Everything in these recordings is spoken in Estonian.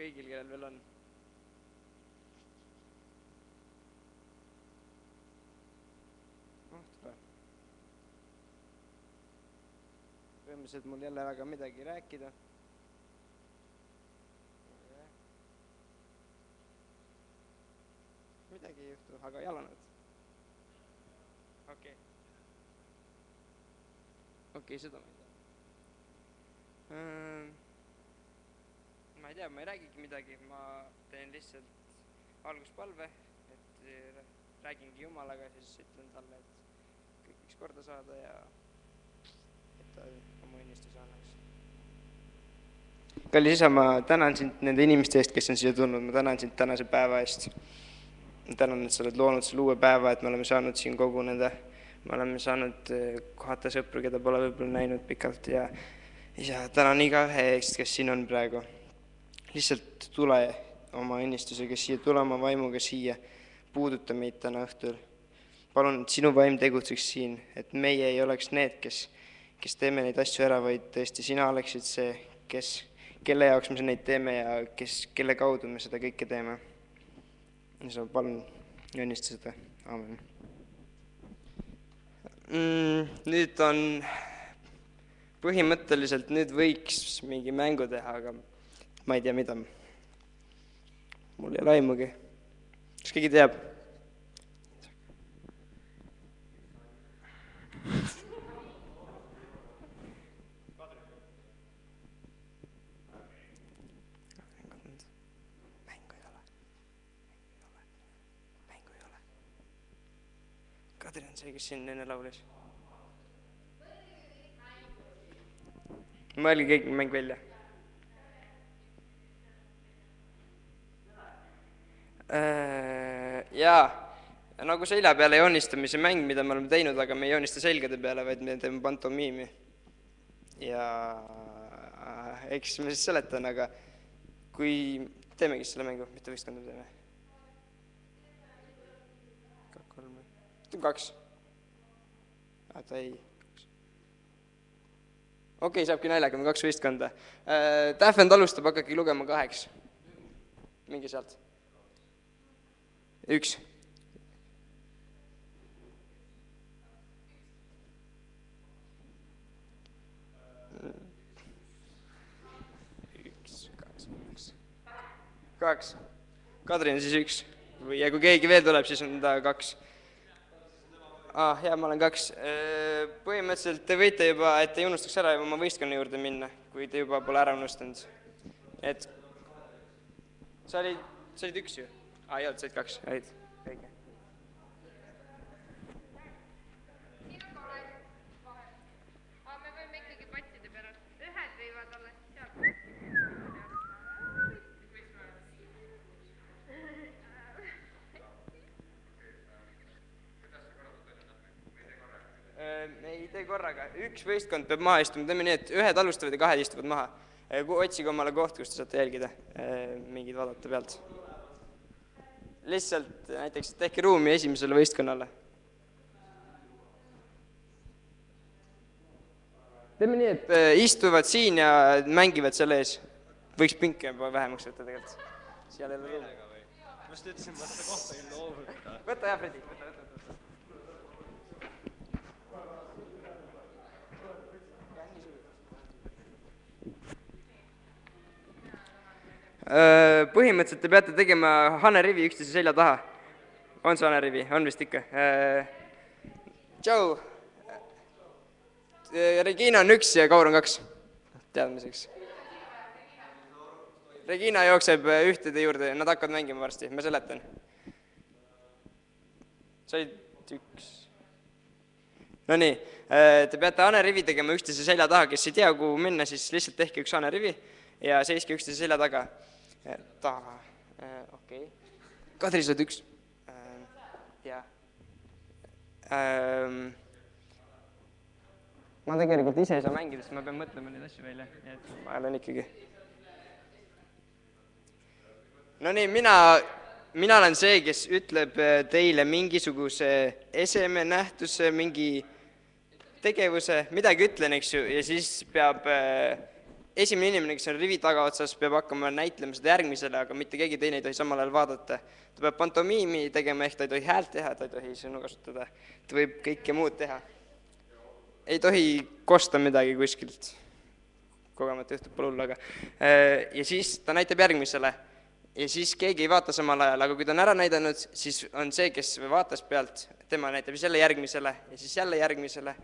kõigil, kellel veel on. oh tore. põhimõtteliselt mul jälle väga midagi rääkida. midagi ei juhtu, aga jalanud. okei okay.. okei okay,, seda ma ei tea ma ei tea, ma ei räägigi midagi, ma teen lihtsalt alguspalve, et eh, räägingi Jumalaga, siis ütlen talle, et kõik võiks korda saada ja et ta oma õnnistuse annaks. kallis isa, ma tänan sind nende inimeste eest, kes on siia tulnud, ma tänan sind tänase päeva eest. ma tänan, et sa oled loonud selle uue päeva, et me oleme saanud siin koguneda. me oleme saanud eh, kohata sõpru, keda pole võib-olla näinud pikalt ja isa, tänan igaühe eest, kes siin on praegu lihtsalt tule oma õnnistusega siia, tule oma vaimuga siia, puuduta meid täna õhtul. palun, et sinu vaim tegutseks siin, et meie ei oleks need, kes, kes teeme neid asju ära, vaid tõesti sina oleksid see, kes, kelle jaoks me neid teeme ja kes, kelle kaudu me seda kõike teeme. sa palun õnnista seda, aamen mm,. nüüd on, põhimõtteliselt nüüd võiks mingi mängu teha, aga ma ei tea, mida. mul ei ole aimugi. kas keegi teab? Kadri on see, kes siin enne laulis. mõelge keegi mäng välja jaa, nagu selja peale joonistamise mäng, mida me oleme teinud, aga me ei joonista selgade peale, vaid me teeme pantomiimi. ja eks ma siis seletan, aga kui teemegi selle mängu, mitu võistkonda teeme? kolm, kaks. oota, ei. okei okay,, saabki naljaga, me kaks võistkonda. Äh, Tähvend alustab, hakake lugema kaheks. minge sealt üks. üks, kaks, kaks. kaks. Kadri on siis üks või, ja kui keegi veel tuleb, siis on ta kaks. ah,, jaa, ma olen kaks. Äh, põhimõtteliselt te võite juba, et ei unustaks ära oma võistkonna juurde minna, kui te juba pole ära unustanud. et sa olid, sa olid üks ju ei olnud, said kaks, olid, õige. me ei tee korraga, üks võistkond peab maha istuma, teeme nii, et ühed alustavad ja kahed istuvad maha. otsige omale koht, kus te saate jälgida, mingeid vaadata pealt lihtsalt näiteks tehke ruumi esimesele võistkonnale. teeme nii, et äh, istuvad siin ja mängivad selle ees. võiks pinke vähemaks võtta tegelikult. seal ei ole ruumi. ma just ütlesin, ma seda kohta ei loovuta. võta jah, Fredi, võta, võta, võta. Põhimõtteliselt te peate tegema hanerivi üksteise selja taha. on see hanerivi, on vist ikka? Äh, tšau. Äh, Regina on üks ja Kaur on kaks, teadmiseks. Regina jookseb ühtede juurde, nad hakkavad mängima varsti, ma seletan. said üks. Nonii, te peate hanerivi tegema üksteise selja taha, kes ei tea, kuhu minna, siis lihtsalt tehke üks hanerivi ja seiske üksteise selja taga taha, okei okay.. Kadri, sa oled üks. jah. ma tegelikult ise ei saa mängida, sest ma pean mõtlema neid asju välja, nii et ma olen ikkagi. Nonii, mina, mina olen see, kes ütleb teile mingisuguse eseme, nähtuse, mingi tegevuse, midagi ütlen, eks ju, ja siis peab esimene inimene, kes on rivi tagaotsas, peab hakkama näitlema seda järgmisele, aga mitte keegi teine ei tohi samal ajal vaadata. ta peab pantomiimi tegema, ehk ta ei tohi häält teha, ta ei tohi sõnu kasutada, ta võib kõike muud teha. ei tohi kosta midagi kuskilt. kogemata juhtub, pole hullu, aga äh, ja siis ta näitab järgmisele ja siis keegi ei vaata samal ajal, aga kui ta on ära näidanud, siis on see, kes vaatas pealt, tema näitab jälle järgmisele ja siis jälle järgmisele,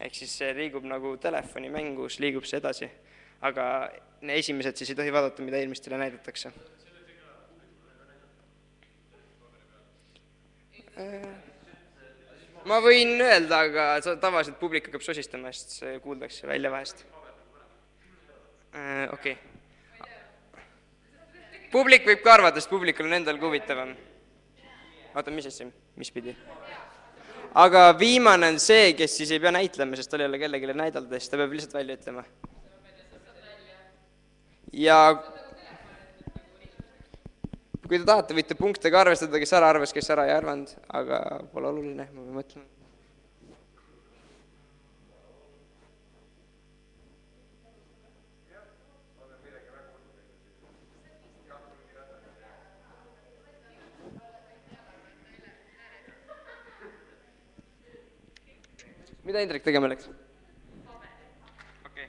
ehk siis see liigub nagu telefonimängus, liigub see edasi. Aga esimesed siis ei tohi vaadata, mida eelmistele näidatakse. ma võin öelda, aga tavaliselt publik hakkab sosistama, sest see kuuldakse välja vahest. okei publik võib ka arvata, sest publikul on endal ka huvitavam. oota, mis asja, mis pidi? aga viimane on see, kes siis ei pea näitlema, sest tal ei ole kellelegi näidelda, siis ta peab lihtsalt välja ütlema. Ja kui te tahate, võite punkte ka arvestada, kes ära arvas, kes ära ei arvanud, aga pole oluline, ma pean mõtlema. mida Indrek tegema läks? okei.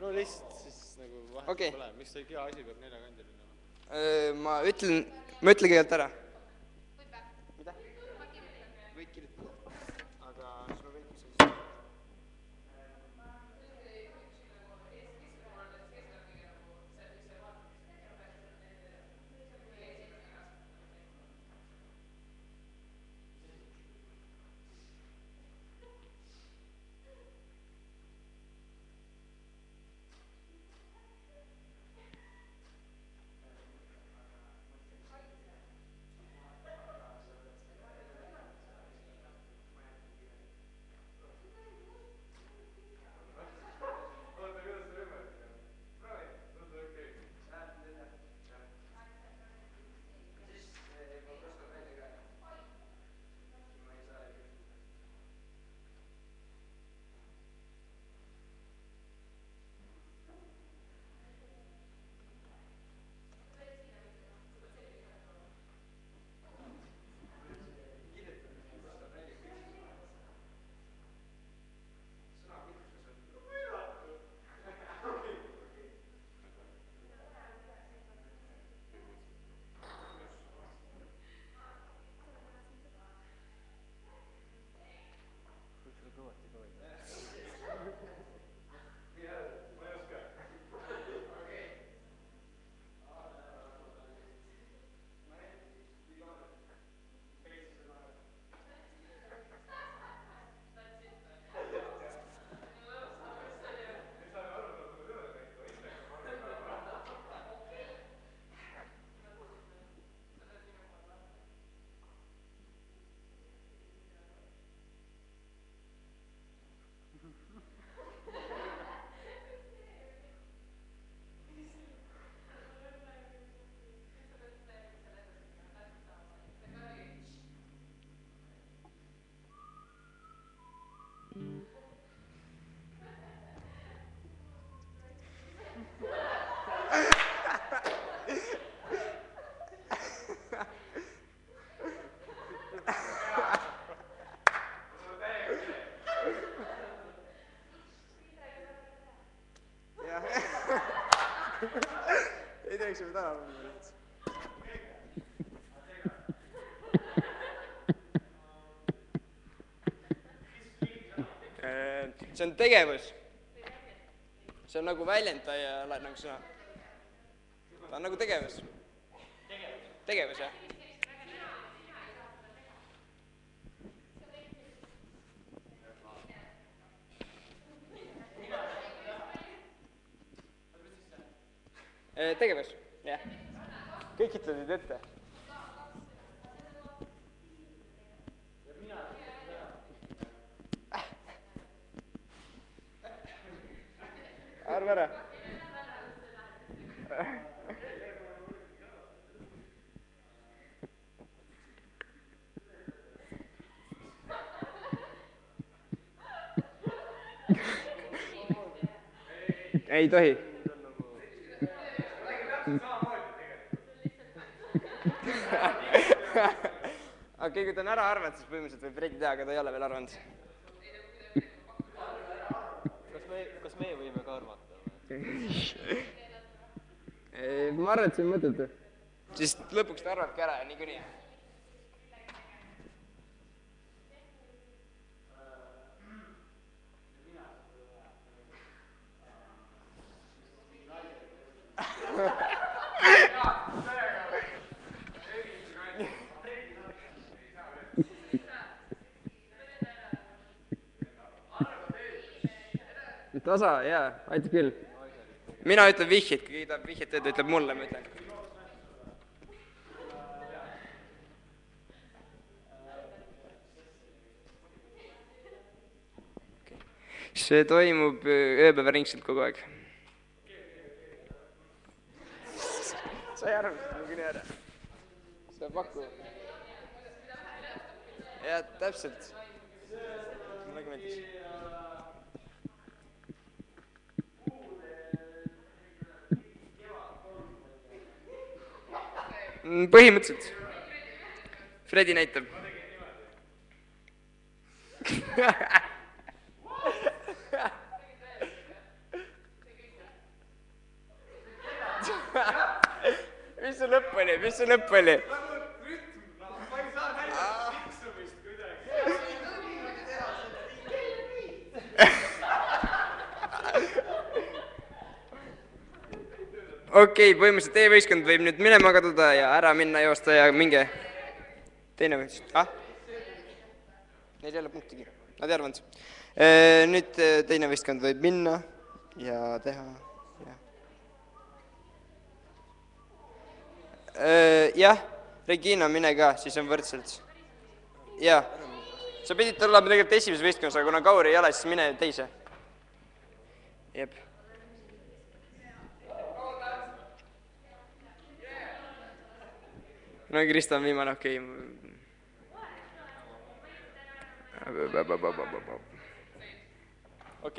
no lihtsalt siis nagu vahet Okei. pole, miks see hea asi peab neljakandiline olema? ma ütlen, ma ütlen kõigepealt ära. Seda tänaval üldse. see on tegevus. see on nagu väljendaja nagu sõna. ta on nagu tegevus. tegevus, jah. Eh, tegevus, kujutad ette? arva ära. ei tohi kui ta on ära arvanud, siis põhimõtteliselt võib Fredi teha, aga ta ei ole veel arvanud. kas me, kas meie võime ka arvata ma arvan, et see on mõttetu. siis lõpuks ta arvabki ära ja niikuinii. tasa, jaa, aitab küll. mina ütlen vihjeid, kui keegi tahab vihjet öelda, ütleb mulle, ma ütlen. see toimub öö, ööpäevaringselt kogu aeg. sai aru, niikuinii ära. sa paku. jah, täpselt. mulle ka meeldis. põhimõtteliselt. Fredi näitab. mis see lõpp oli, mis see lõpp oli? Okei okay,, põhimõtteliselt teie võistkond võib nüüd minema kaduda ja ära minna joosta ja minge. teine võistkond, ah? Neil ei ole punktigi, nad ei arvanud. nüüd eh, teine võistkond võib minna ja teha, jah. jah, Regina, mine ka, siis on võrdselt. jaa, sa pidid tulema tegelikult esimeses võistkonnas, aga kuna Kauri ei ole, siis mine teise. jep Noi Gristan mi mana okay. Ok.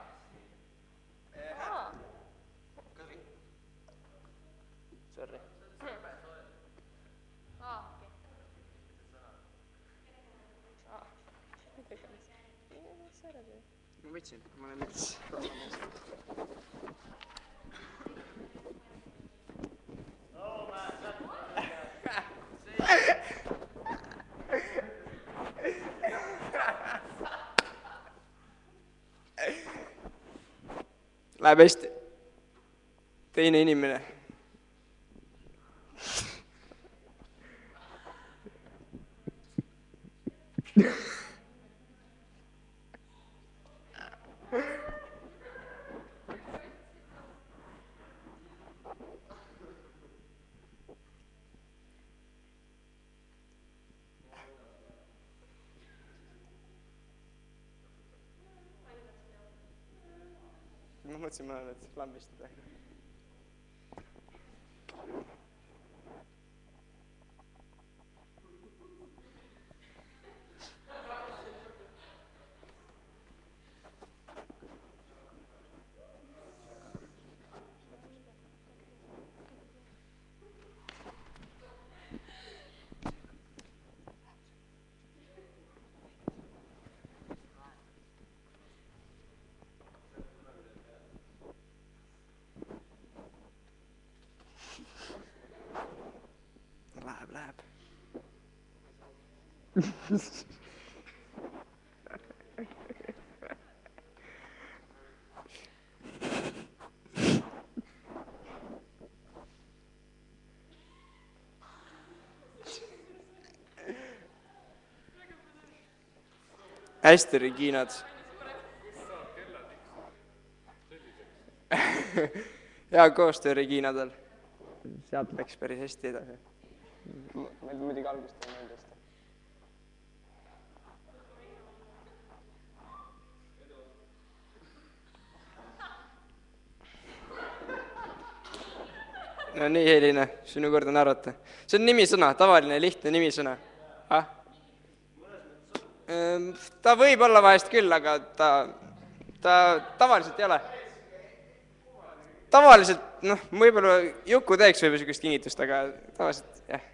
ma võtsin, ma olen veits. Läheb hästi. teine inimene. Ma mõtlesin mõlemad lambist midagi. Läheb, läheb. hästi, Reginad. hea koostöö Reginadel. sealt läks päris hästi edasi. meil muidugi algust no nii, Helina, sinu kord on arvata. see on nimisõna, tavaline lihtne nimisõna ah?. ta võib olla vahest küll, aga ta, ta tavaliselt ei ole. tavaliselt noh, võib-olla Juku teeks võib-olla niisugust kingitust, aga tavaliselt jah.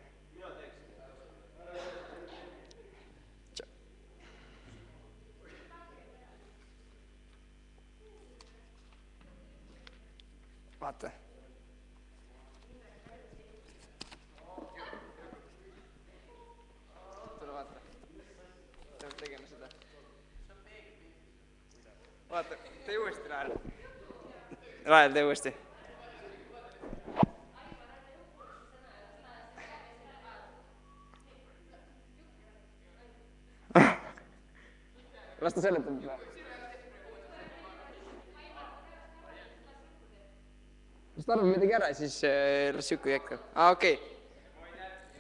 vaata tule vaata. peab tegema seda. vaata, tee uuesti Rael. Rael, tee uuesti. las ta seletab kas ta arvab midagi ära, siis äh, las Juku jätkab. aa, okei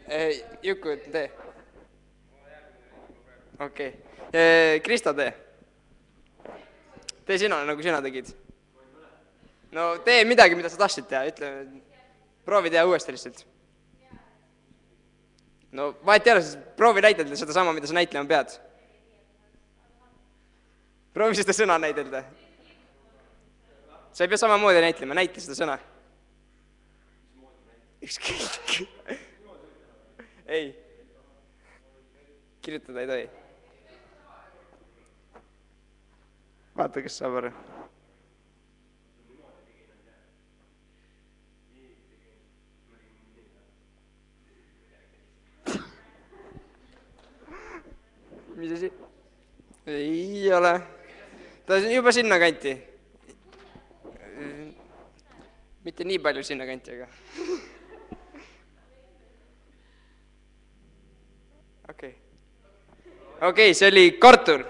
okay.. Juku, tee. okei okay.. Krista, tee. Tee sina, nagu sina tegid. no tee midagi, mida sa tahtsid teha, ütle, proovi teha uuesti lihtsalt. no vahet ei ole, siis proovi näidelda sedasama, mida sa näitlema pead. proovi seda sõna näidelda sa ei pea samamoodi näitlema, näitle seda sõna. ükskõik. ei, kirjutada ei tohi. vaata, kas saab aru. mis asi? ei ole, ta juba sinnakanti mitte nii palju sinnakanti, aga. okei, okei, see oli kartul.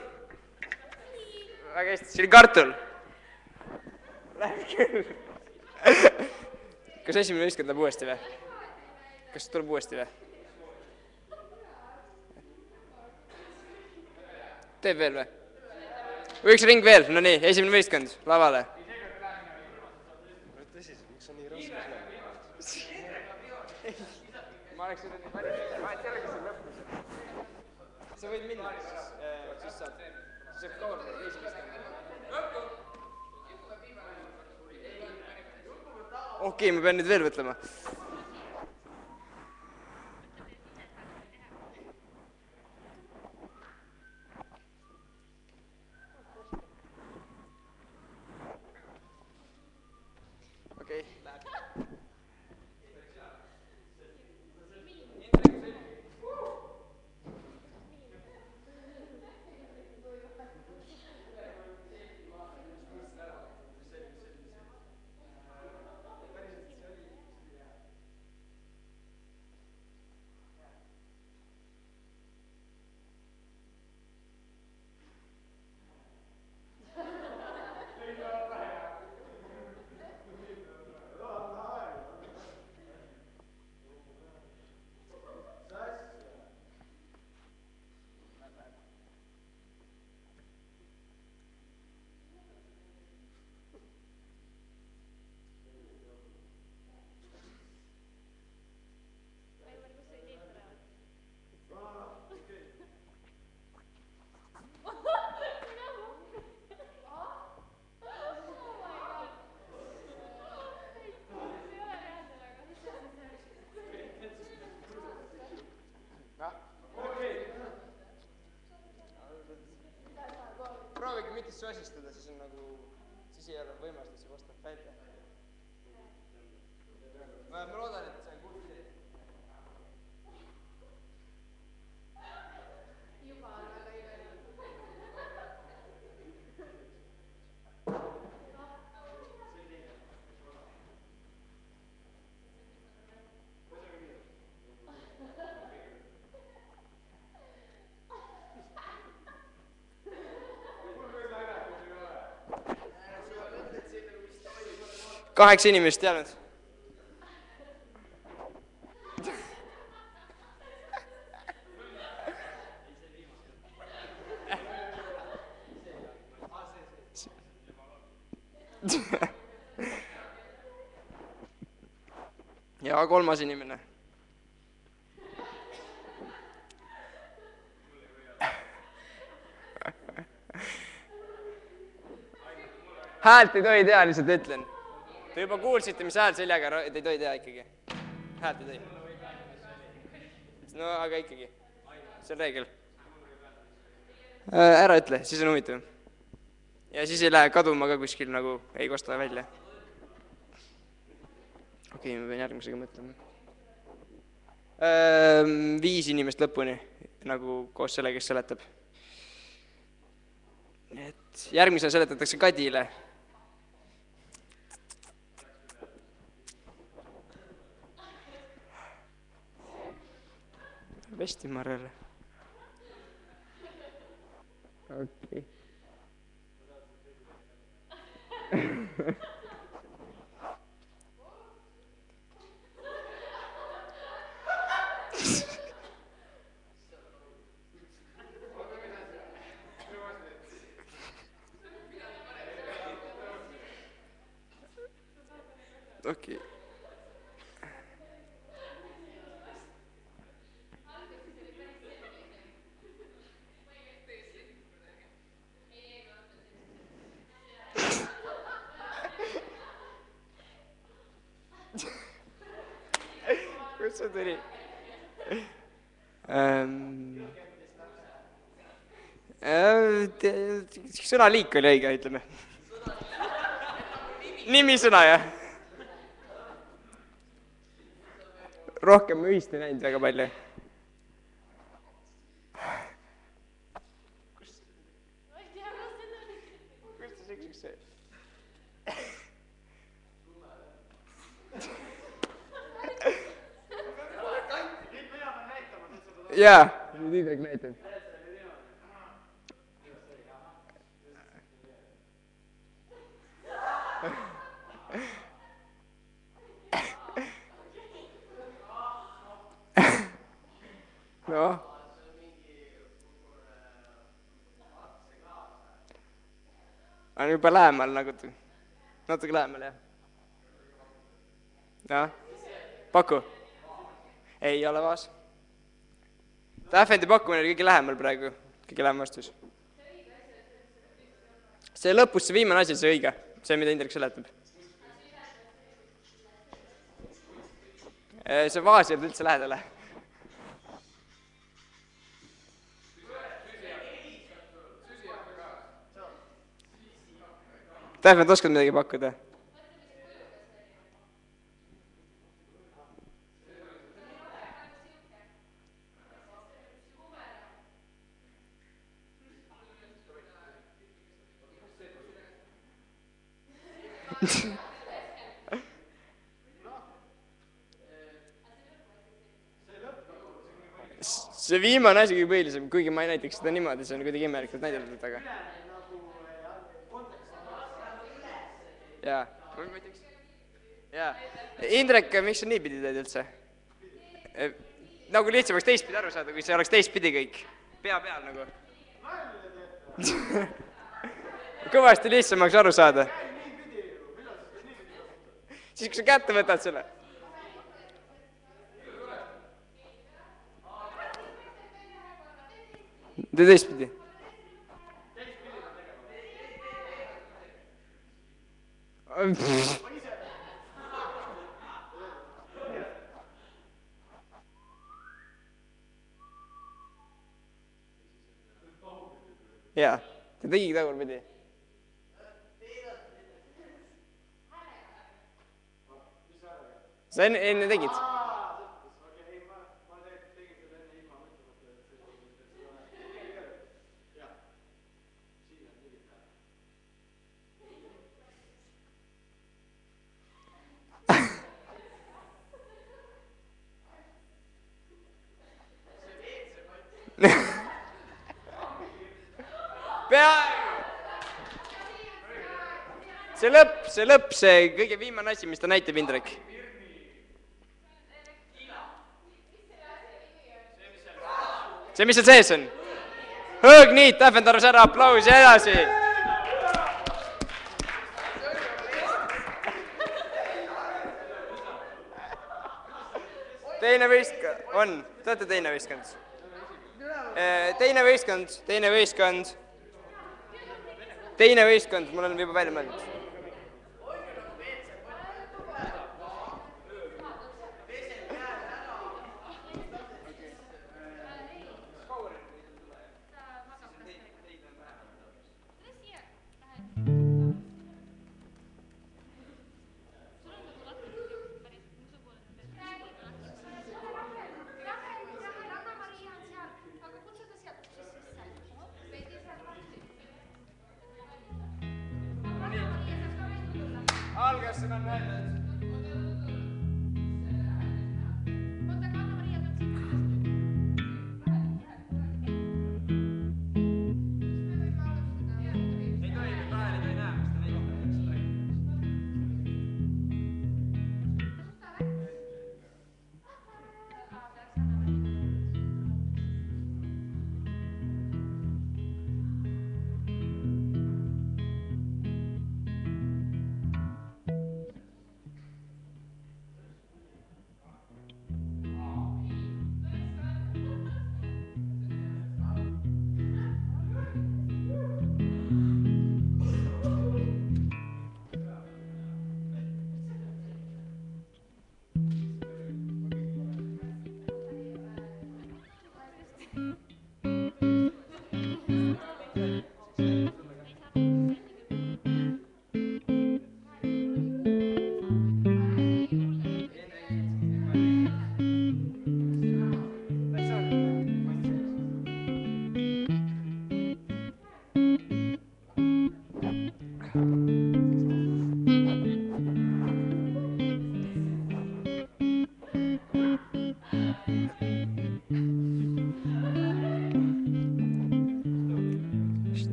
Väga hästi, see oli kartul. Läheb küll. kas esimene võistkond läheb uuesti või? kas tuleb uuesti või? teeb veel või? üks ring veel, no nii, esimene võistkond lavale ma oleks nüüd nii palju, vahet ei ole, kas see on lõpus. sa võid minna, siis, siis saad, siis saab kaua teisi okei okay,, ma pean nüüd kaheksa inimest jäänud. ja kolmas inimene. häält ei tohi teha, lihtsalt ütlen. Te juba kuulsite, mis hääl seljaga, te ei tohi teha ikkagi. häält ei tohi. no aga ikkagi, see on reegel. ära ütle, siis on huvitav. ja siis ei lähe kaduma ka kuskil nagu, ei kosta välja. okei okay,, ma pean järgmisega mõtlema. viis inimest lõpuni nagu koos sellega, kes seletab. et järgmisena seletatakse Kadile Vestimarele. okei okay.. okei okay.. kust see tuli ähm,? Sõnaliik oli õige, ütleme. nimisõna, jah. rohkem ühist ei näinud väga palju. jaa. nüüd Indrek näitab. noh. on juba lähemal nagu, natuke lähemal jah. jah, paku. ei ole vaas. Tähvendi pakkumine oli kõige lähemal praegu, kõige lähem vastus. see lõpus, see viimane asi, see õige, see, mida Indrek seletab. see vaas jääb üldse lähedale. Tähvend, oskad midagi pakkuda? see viimane asi kõige põhilisem, kuigi ma ei näitaks seda niimoodi, see on kuidagi imelikult näidatud, aga. jaa, jaa. Indrek, miks sa niipidi teed üldse? nagu lihtsam oleks teistpidi aru saada, kui see oleks teistpidi kõik, pea peal nagu. kõvasti lihtsam oleks aru saada. siis, kui sa kätte võtad selle tee teistpidi. jaa, ta tegigi tagurpidi. sa enne, enne tegid? See lõpp, see lõpp, see kõige viimane asi, mis ta näitab, Indrek. see, mis seal sees on? hõõgniit, tähvendarv sära, aplaus ja edasi. teine võistkond, on, te olete teine võistkond? teine võistkond, teine võistkond teine võistkond, mul on juba välja mõeldud.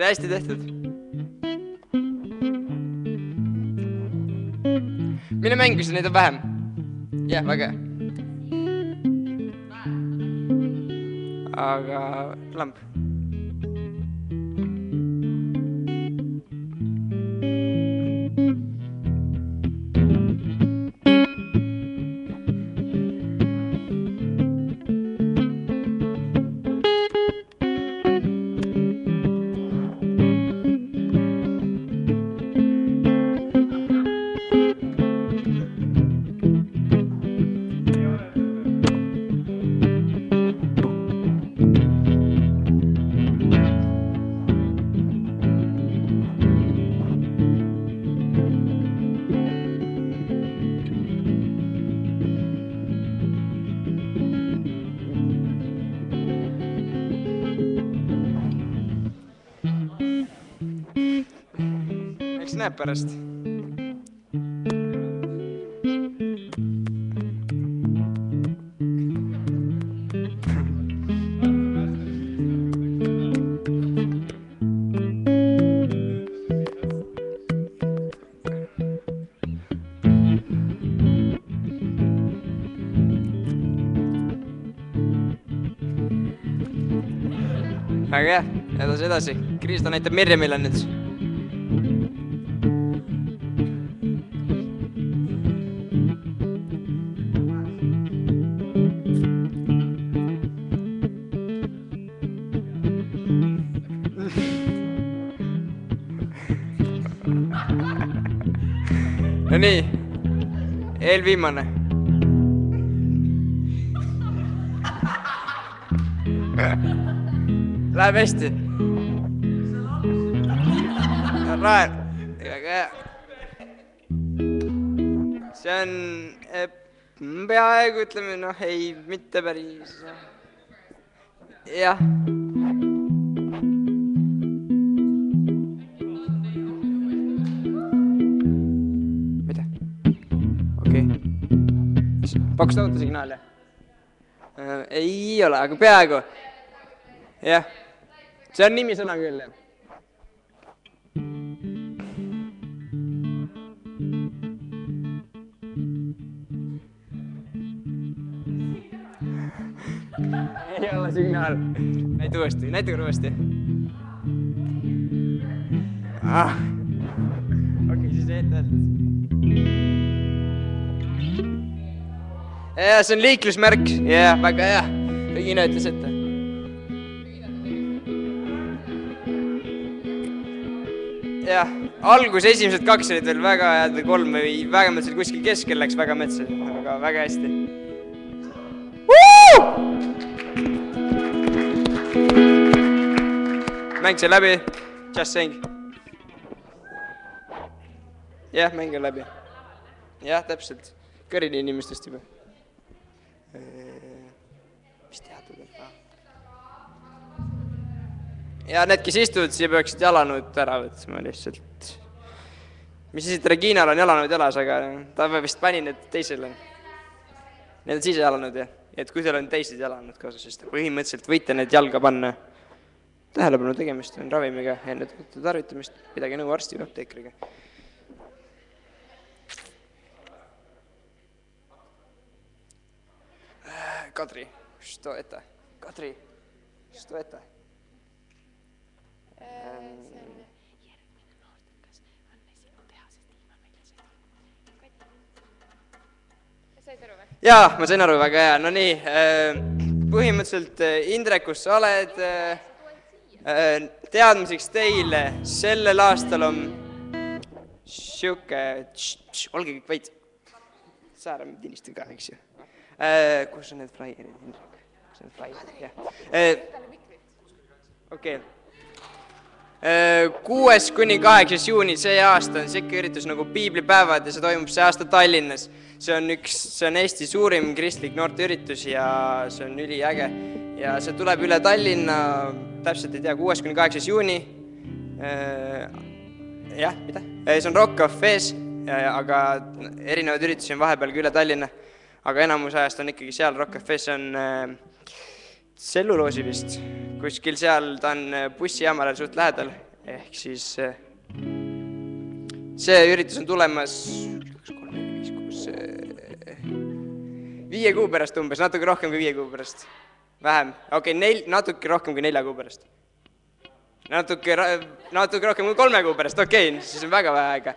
Oli hästi tehtud. mine mängi, siis neid on vähem. jah, väga hea. aga lamb. Näeb pärast väga hea, edasi, edasi. Kristo näitab Mirjamile nüüd. Nonii, eelviimane. Läheb hästi. Rael, väga hea. see on eh, peaaegu ütleme noh, ei, mitte päris. jah. Pakkus autosignaal jah? Äh, ei ole, aga peaaegu. jah, see on nimisõna küll jah. ei ole signaal. näita uuesti, näita korra uuesti. ah. okei okay,, siis ette öeldud. Jaa, see on liiklusmärk, jaa, väga hea. Regina ütles ette. jah, algus esimesed kaks olid veel väga head või kolm või vähemalt seal kuskil keskel läks väga metsa, aga väga hästi. mäng sai läbi, just saying. jah, mäng on läbi. jah, täpselt, kõrini inimestest juba mis teada teha? ja need, kes istuvad siia, peaksid jalanõud ära võtma lihtsalt. mis siis, et Reginal on jalanõud jalas, aga ta vist pani need teisele. Need on sisejalanud jah, et kui teil on teised jalanõud kaasas, siis te põhimõtteliselt võite need jalga panna. tähelepanu tegemist on ravimiga enne tarvitamist, pidage nõu arsti või apteekriga. Kadri, что это? Kadri, что это? said aru või? jaa, ma sain aru, väga hea, no nii, põhimõtteliselt äh, Indrek, kus sa oled, äh, teadmiseks teile, sellel aastal on sihuke, olge kõik vait, Saaremaa tinistab ka, eks ju. kus on need flaierid, Indrek? kus on flaierid, jah. okei kuues kuni kaheksas juuni see aasta on sihuke üritus nagu piiblipäevad ja see toimub see aasta Tallinnas. see on üks, see on Eesti suurim kristlik noorteüritus ja see on üliäge. ja see tuleb üle Tallinna, täpselt ei tea, kuues kuni kaheksas juuni. jah, mida? see on Rock Cafe's, aga erinevaid üritusi on vahepeal ka üle Tallinna. Aga enamus ajast on ikkagi seal Rock Cafe's, on tselluloosi vist, kuskil seal, ta on bussijaamale suht lähedal, ehk siis see üritus on tulemas üks, kolm, neli, viis, kuus, viie kuu pärast umbes, natuke rohkem kui viie kuu pärast. vähem, okei okay,, nel-, natuke rohkem kui nelja kuu pärast. natuke, natuke rohkem kui kolme kuu pärast, okei okay,, siis on väga vähe aega.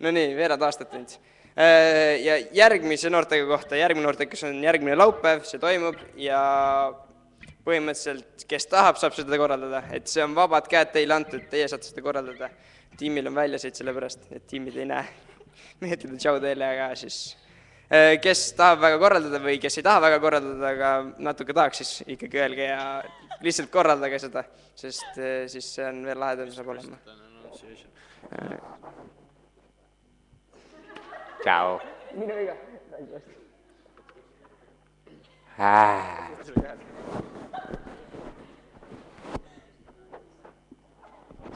no nii, veerand aastat nüüd ja järgmise noortega kohta, järgmine noortekas on järgmine laupäev, see toimub ja põhimõtteliselt, kes tahab, saab seda korraldada, et see on vabad käed teile antud, teie saate seda korraldada. tiimil on väljaseid sellepärast, et tiimid ei näe. mehed ütlevad tšau teile, aga siis kes tahab väga korraldada või kes ei taha väga korraldada, aga natuke tahaks, siis ikkagi öelge ja lihtsalt korraldage seda, sest siis see on veel lahedam saab olema. Tšau. minu viga.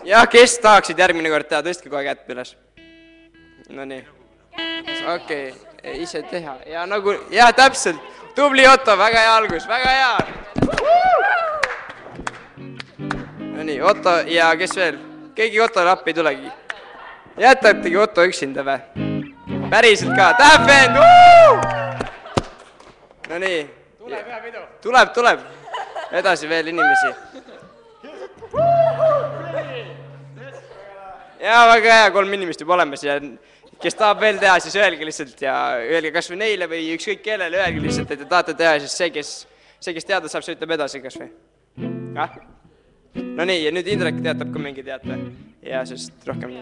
jah, kes tahaksid järgmine kord teha, tõstke kohe kätt üles. Nonii, okei okay., ise teha ja nagu, jah, täpselt, tubli Otto, väga hea algus, väga hea. Nonii, Otto ja kes veel, keegi Ottole appi ei tulegi? jätategi Otto üksinda või? Päriselt ka, tähep vend. Nonii. tuleb hea pidu. tuleb, tuleb. edasi veel inimesi jaa, väga hea, kolm inimest juba olemas ja kes tahab veel teha, siis öelge lihtsalt ja öelge kas või neile või ükskõik kellele, öelge lihtsalt, et te tahate teha, siis see, kes, see, kes teada saab, see ütleb edasi kas või. ah? no nii, ja nüüd Indrek teatab ka mingi teate ja sest rohkem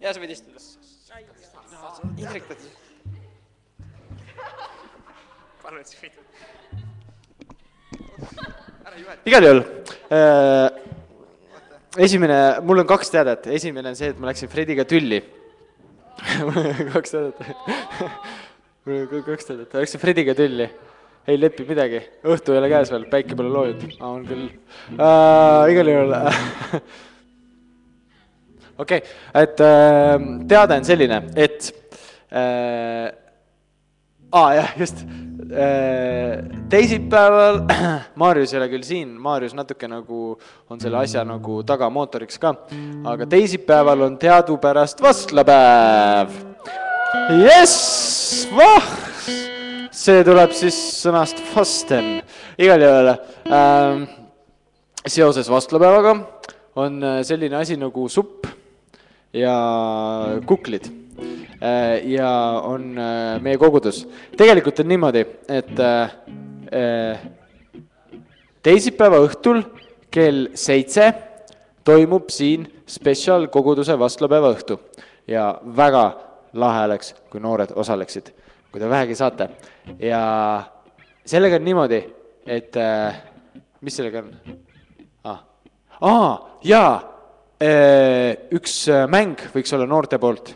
jaa, sa võid istuda. Indrek tahtis. palun, sa võid. igal juhul äh, esimene, mul on kaks teadet, esimene on see, et ma läksin Frediga tülli. kaks nädalat. mul on kaks nädalat, läks see Frediga tülli. ei lepi midagi, õhtu ei ole käes veel, päike pole loojunud, on küll uh,. igal juhul okei okay,, et äh, teade on selline, et äh,. aa ah, jah, just äh,. teisipäeval, Maarjus ei ole küll siin, Maarjus natuke nagu on selle asja nagu tagamootoriks ka, aga teisipäeval on teadupärast vastlapäev. jess, vah, see tuleb siis sõnast fasten, igal juhul ähm, seoses vastlapäevaga on äh, selline asi nagu supp ja kuklid äh, ja on äh, meie kogudus. tegelikult on niimoodi, et äh, teisipäeva õhtul kell seitse toimub siin spetsiaalkoguduse vastlapäeva õhtu ja väga lahe oleks, kui noored osaleksid, kui te vähegi saate ja sellega on niimoodi, et mis sellega on ah.? aa, jaa, üks äh, mäng võiks olla noorte poolt.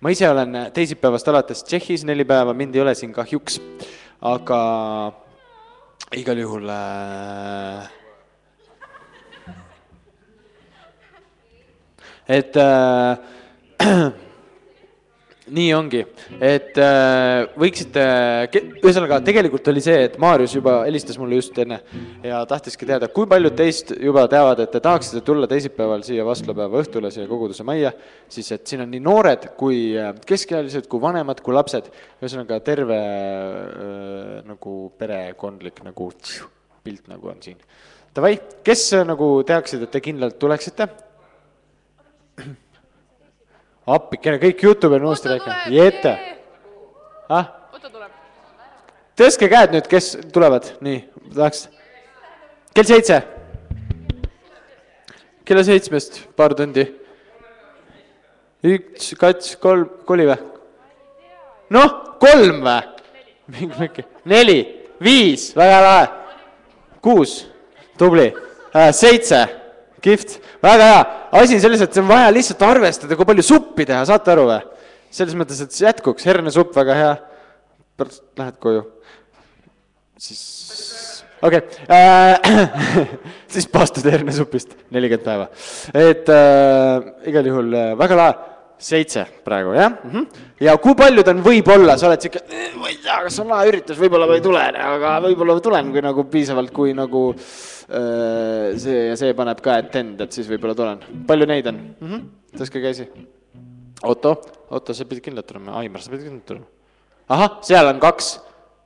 ma ise olen teisipäevast alates Tšehhis neli päeva, mind ei ole siin kahjuks, aga igal juhul äh, et äh, nii ongi, et äh, võiksite, ühesõnaga tegelikult oli see, et Maarjus juba helistas mulle just enne ja tahtiski teada, kui paljud teist juba teavad, et te tahaksite tulla teisipäeval siia vastlapäeva õhtule siia koguduse majja, siis et siin on nii noored kui äh, keskealised kui vanemad kui lapsed, ühesõnaga terve äh, nagu perekondlik nagu tšiu, pilt nagu on siin. Davai, kes äh, nagu teaksid, et te kindlalt tuleksite? appikene, kõik Youtube'i on uuesti rääkinud, Jete, ah, tõstke käed nüüd, kes tulevad, nii, tahaks. kell seitse. kella seitsmest paar tundi. üks, kaks, kolm, koli või? noh, kolm või? mingi, mingi, neli, viis, väga lahe. kuus, tubli äh,, seitse, kihvt, väga hea. asi on selles, et on vaja lihtsalt arvestada, kui palju suppi teha, saate aru või? selles mõttes, et jätkuks, hernesupp väga hea. pärast lähed koju siis okei okay. äh, siis paastud hernesupist nelikümmend päeva, et äh, igal juhul äh, väga lahe, seitse praegu jah mm, -hmm. ja kui paljud on võib-olla, sa oled siuke, ma ei tea, kas on lahe üritus, võib-olla ma ei tule, aga võib-olla tulen, kui nagu piisavalt, kui nagu äh, see ja see paneb ka attend, et siis võib-olla tulen, palju neid on mm? -hmm. tõstke käsi. Otto, Otto, sa pidid kindlalt tulema, Aimar, sa pidid kindlalt tulema. ahah, seal on kaks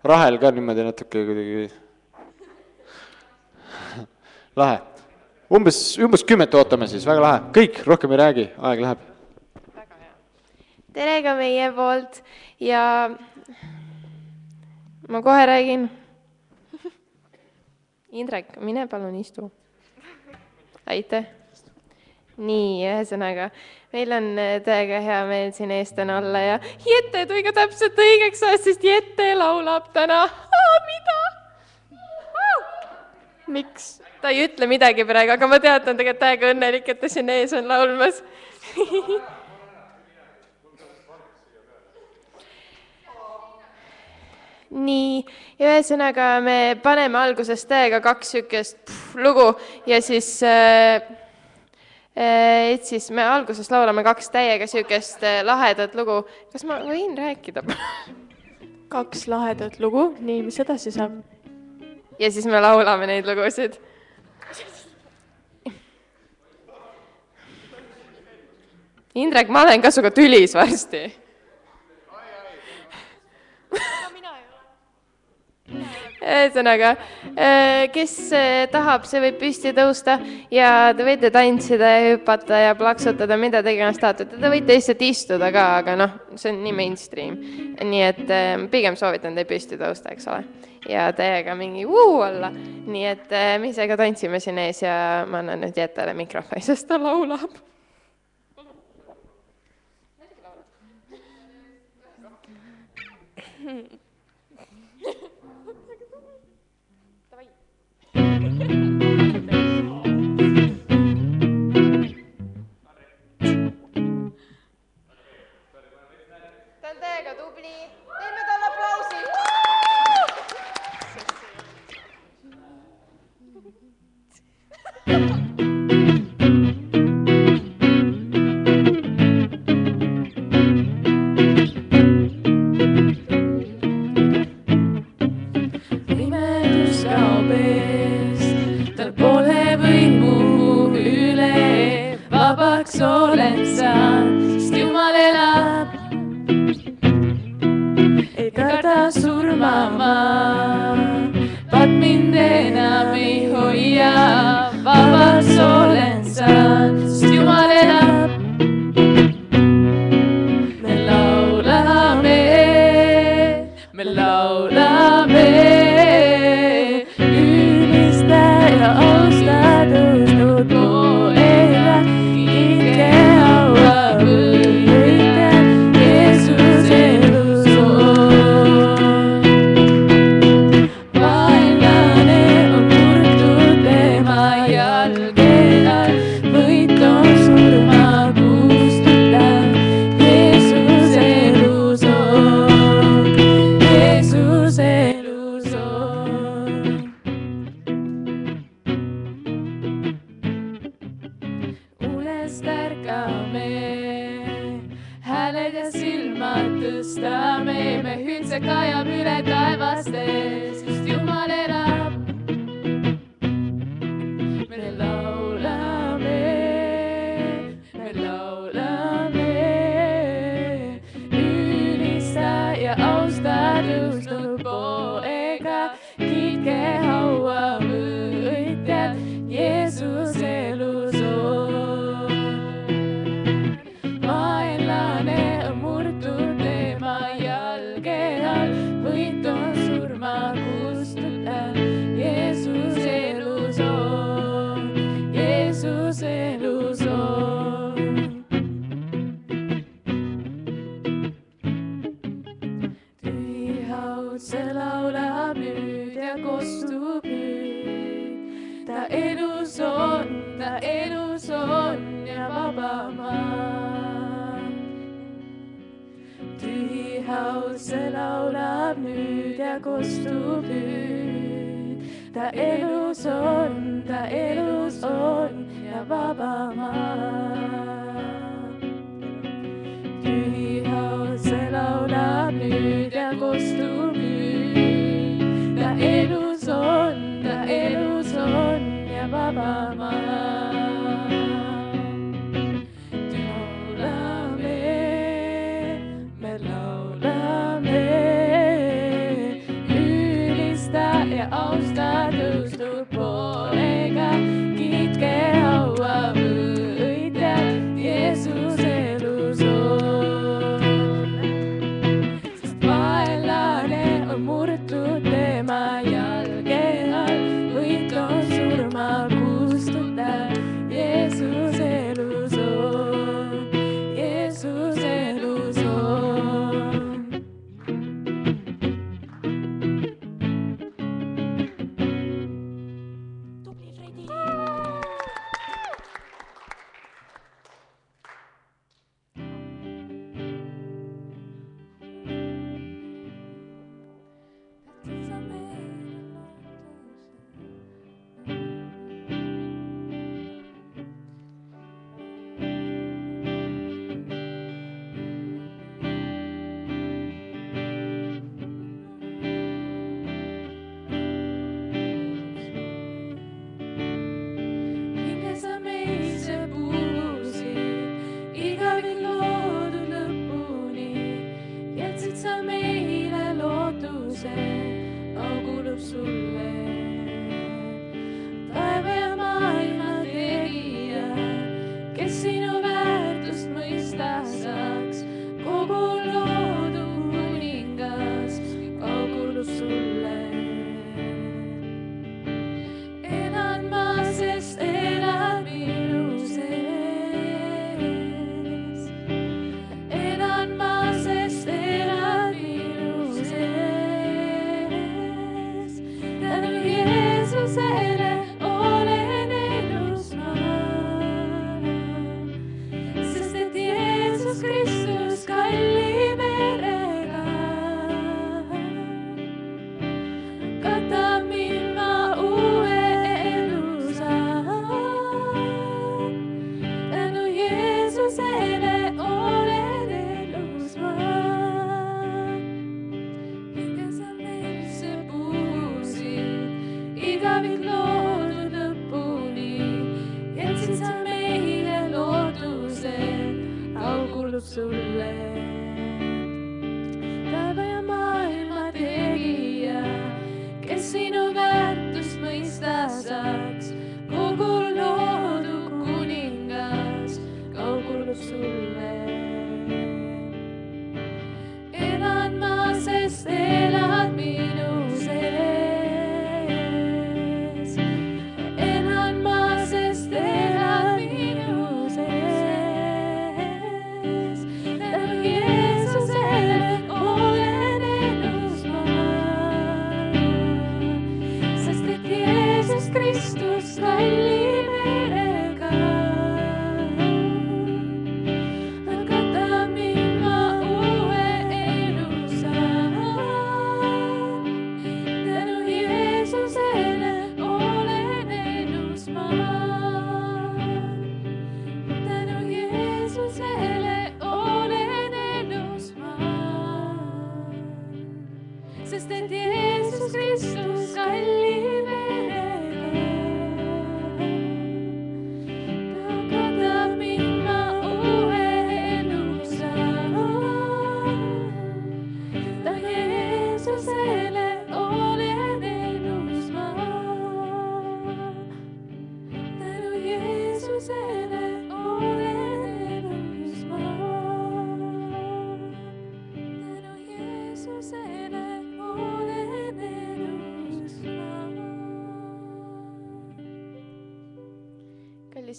Rahel ka niimoodi natuke kuidagi lahe. umbes, umbes kümmet ootame siis, väga lahe, kõik, rohkem ei räägi, aeg läheb. Tere ka meie poolt ja ma kohe räägin. Indrek, mine palun istu. aitäh. nii, ühesõnaga meil on äh, täiega hea meel siin ees täna olla ja Jette tuli ka täpselt õigeks ajaks, sest Jette laulab täna. mida? miks? ta ei ütle midagi praegu, aga ma tean, et ta on tegelikult täiega õnnelik, et ta siin ees on laulmas nii, ja ühesõnaga me paneme alguses täiega kaks niisugust lugu ja siis äh, äh, et siis me alguses laulame kaks täiega niisugust äh, lahedat lugu. kas ma võin rääkida? kaks lahedat lugu, nii, mis edasi saab? ja siis me laulame neid lugusid. Indrek, ma olen ka sinuga tülis varsti. ühesõnaga, kes eh, tahab, see võib püsti tõusta ja te võite tantsida ja hüpata ja plaksutada, mida te iganes tahate, te võite lihtsalt istuda ka, aga noh, see on nii mainstream. nii et eh, pigem soovitan teil püsti tõusta, eks ole, ja täiega mingi vuu olla. nii et me ise ka tantsime siin ees ja ma annan nüüd Jetele mikrofoni, sest ta laulab. saanud,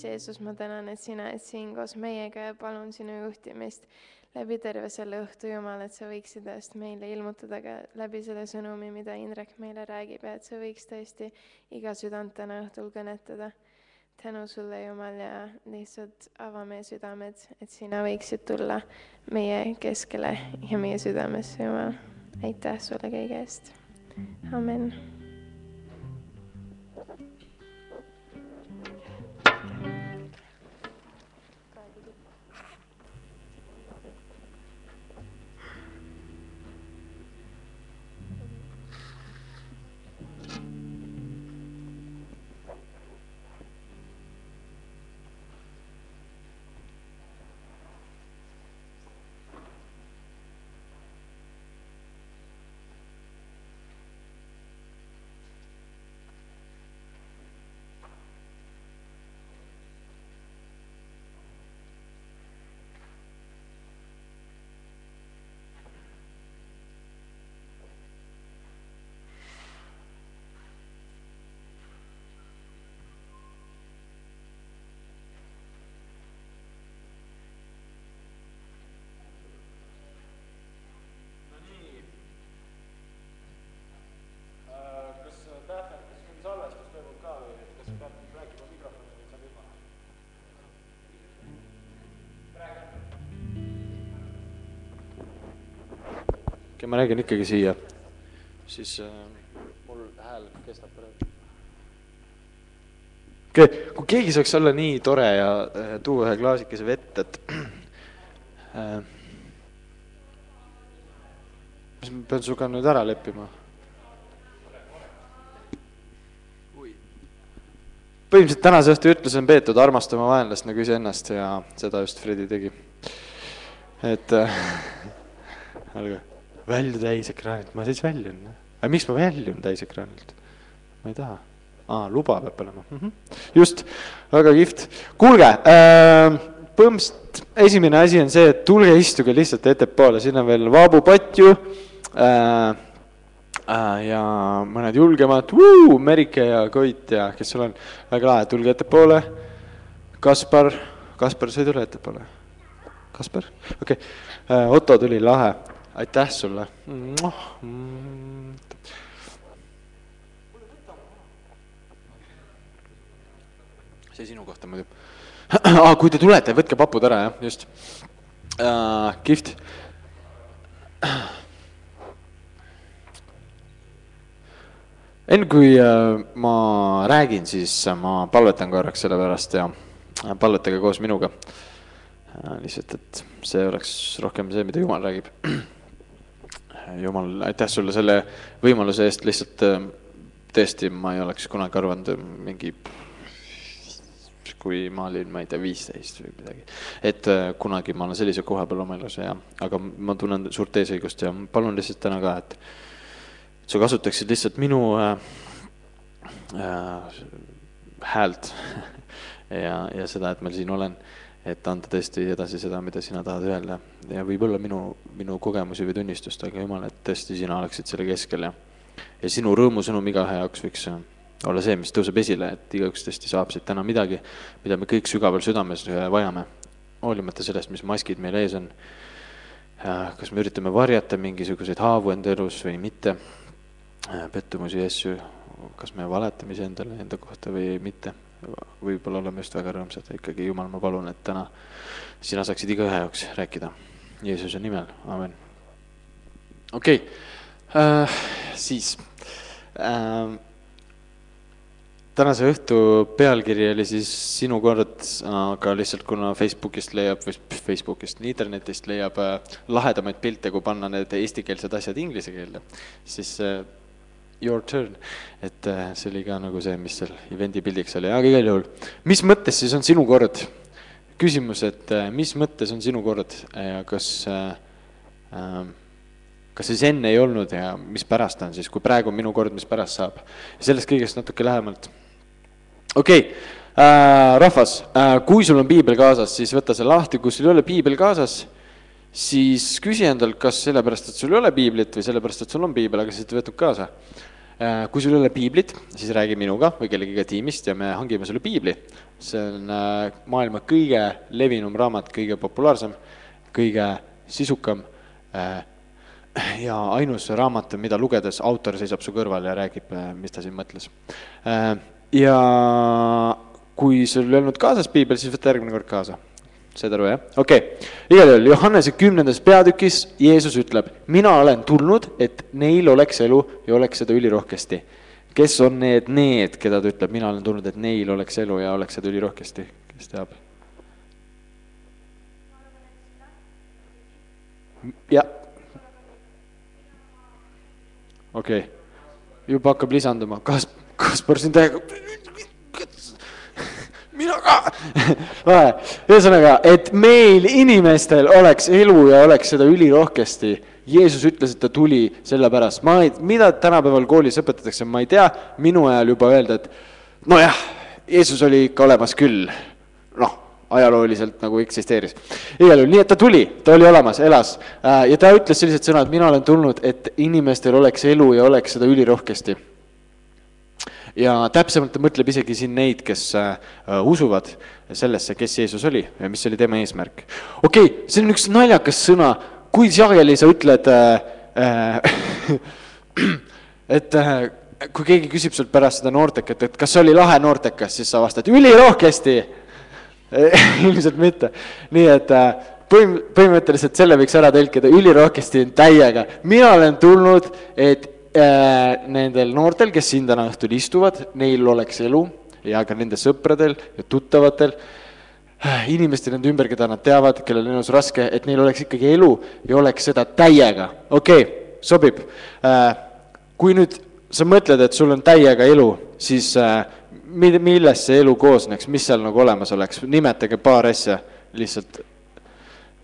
Jeesus, ma tänan, et sina oled siin koos meiega ja palun sinu juhtimist läbi terve selle õhtu, Jumal, et sa võiksid ennast meile ilmutada ka läbi selle sõnumi, mida Indrek meile räägib ja et sa võiks tõesti iga südant täna õhtul kõnetada. tänu sulle, Jumal, ja lihtsalt ava meie südamed, et sina võiksid tulla meie keskele ja meie südamesse, Jumal. aitäh sulle kõige eest. amen okei, ma räägin ikkagi siia, siis äh, mul hääl kestab praegu. kui keegi saaks olla nii tore ja äh, tuua ühe klaasikese vett, et äh, mis ma pean sinuga nüüd ära leppima? põhimõtteliselt tänase õhtu ütlus on peetud armastama vaenlast nagu iseennast ja seda just Fredi tegi. et äh, olgu, välju täisekraanilt, ma siis väljun. aga miks ma väljun täisekraanilt? ma ei taha. aa, luba peab olema mm. -hmm. just, väga kihvt. kuulge äh,, põhimõtteliselt esimene asi on see, et tulge istuge lihtsalt ettepoole, siin on veel Vaabu Patju äh, äh, ja mõned julgemad, Merike ja Koit ja kes sul on, väga lahe, tulge ettepoole. Kaspar, Kaspar, sa ei tule ettepoole? Kaspar, okei okay., Otto tuli, lahe, aitäh sulle. see sinu kohta muidu ah,. kui te tulete, võtke papud ära, jah, just uh,. kihvt. enne kui uh, ma räägin, siis ma palvetan korraks selle pärast ja uh, palvetage koos minuga uh,. lihtsalt, et see oleks rohkem see, mida Jumal räägib. Jumal, aitäh sulle selle võimaluse eest, lihtsalt uh, tõesti, ma ei oleks kunagi arvanud mingi kui ma olin, ma ei tea, viisteist või midagi. et äh, kunagi ma olen sellise koha peal oma elus ja, aga ma tunnen suurt eesõigust ja palun lihtsalt täna ka, et sa kasutaksid lihtsalt minu äh, äh, häält ja, ja seda, et ma siin olen, et anda tõesti edasi seda, mida sina tahad öelda ja võib-olla minu, minu kogemusi või tunnistust, aga jumal, et tõesti sina oleksid selle keskel ja ja sinu rõõmusõnum igaühe jaoks võiks äh, olla see, mis tõuseb esile, et igaüks tõesti saab siit täna midagi, mida me kõik sügaval südames äh, vajame, hoolimata sellest, mis maskid meil ees on. kas me üritame varjata mingisuguseid haavu enda elus või mitte, pettumusi ja asju, kas me valetame iseendale enda kohta või mitte, võib-olla oleme just väga rõõmsad, ikkagi Jumal, ma palun, et täna sina saaksid igaühe jaoks rääkida Jeesuse nimel, amen. okei okay. äh,, siis äh, tänase õhtu pealkiri oli siis sinu kord, aga lihtsalt kuna Facebookist leiab, Facebookist, internetist leiab äh, lahedamaid pilte, kui panna need eestikeelsed asjad inglise keelde, siis äh, your turn, et äh, see oli ka nagu see, mis seal event'i pildiks oli, aga igal juhul, mis mõttes siis on sinu kord? küsimus, et äh, mis mõttes on sinu kord ja kas äh, äh, kas siis enne ei olnud ja mis pärast on siis, kui praegu on minu kord, mis pärast saab? sellest kõigest natuke lähemalt okei okay. äh,, rahvas äh,, kui sul on piibel kaasas, siis võta see lahti, kui sul ei ole piibel kaasas, siis küsi endalt, kas sellepärast, et sul ei ole piiblit või sellepärast, et sul on piibel, aga sa ei võtnud kaasa äh,. kui sul ei ole piiblit, siis räägi minuga või kellegiga tiimist ja me hangime sulle piibli. see on äh, maailma kõige levinum raamat, kõige populaarsem, kõige sisukam äh, ja ainus raamat, mida lugedes autor seisab su kõrval ja räägib, mis ta siin mõtles. ja kui sul ei olnud kaasas piibel, siis võta järgmine kord kaasa. Said aru, jah? okei okay., igal juhul Johannese kümnendas peatükis Jeesus ütleb, mina olen tulnud, et neil oleks elu ja oleks seda ülirohkesti. kes on need need, keda ta ütleb, mina olen tulnud, et neil oleks elu ja oleks seda ülirohkesti, kes teab? jah okei okay., juba hakkab lisanduma, kas, Kaspar siin täiega. ühesõnaga, et meil inimestel oleks elu ja oleks seda ülirohkesti. Jeesus ütles, et ta tuli sellepärast, ma ei, mida tänapäeval koolis õpetatakse, ma ei tea, minu ajal juba öelda, et nojah, Jeesus oli ikka olemas küll, noh ajalooliselt nagu eksisteeris. igal juhul, nii et ta tuli, ta oli olemas, elas äh, ja ta ütles sellised sõnad, mina olen tulnud, et inimestel oleks elu ja oleks seda ülirohkesti. Ja täpsemalt ta mõtleb isegi siin neid, kes äh, usuvad sellesse, kes Jeesus oli ja mis oli tema eesmärk. okei okay,, see on üks naljakas sõna, kui sageli sa ütled äh, äh,, et äh, kui keegi küsib sult pärast seda noortekat, et kas see oli lahe noortekas, siis sa vastad ülirohkesti ilmselt mitte, nii et äh, põhim-, põhimõtteliselt selle võiks ära tõlkida ülirohkesti täiega. mina olen tulnud, et nendel noortel, kes siin täna õhtul istuvad, neil oleks elu ja ka nende sõpradel ja tuttavatel äh, inimestel nende ümber, keda nad teavad, kellel on elus raske, et neil oleks ikkagi elu ja oleks seda täiega, okei okay,, sobib. Äh,. kui nüüd sa mõtled, et sul on täiega elu, siis äh, mi-, millest see elu koosneks, mis seal nagu olemas oleks, nimetage paar asja lihtsalt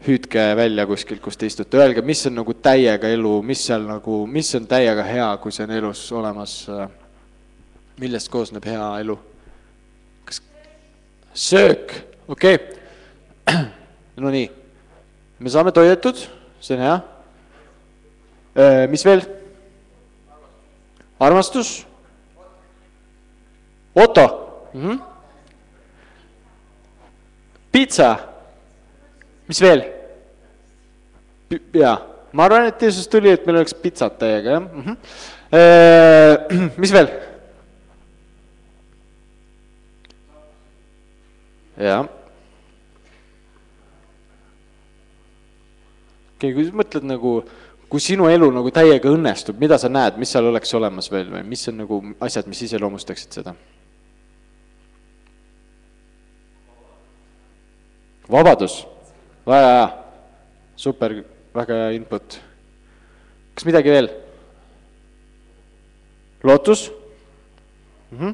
hüüdke välja kuskilt, kus te istute, öelge, mis on nagu täiega elu, mis seal nagu, mis on täiega hea, kui see on elus olemas. millest koosneb hea elu? kas söök, okei okay.. Nonii, me saame toidetud, see on hea. mis veel? armastus. Otto mm. -hmm. pitsa mis veel? jaa, ma arvan, et Jeesus tuli, et meil oleks pitsat täiega, jah mm. -hmm. mis veel? jah. okei kui sa mõtled nagu, kui sinu elu nagu täiega õnnestub, mida sa näed, mis seal oleks olemas veel või mis on nagu asjad, mis iseloomustaksid seda? vabadus väga hea, super, väga hea input. kas midagi veel? lootus mm? -hmm.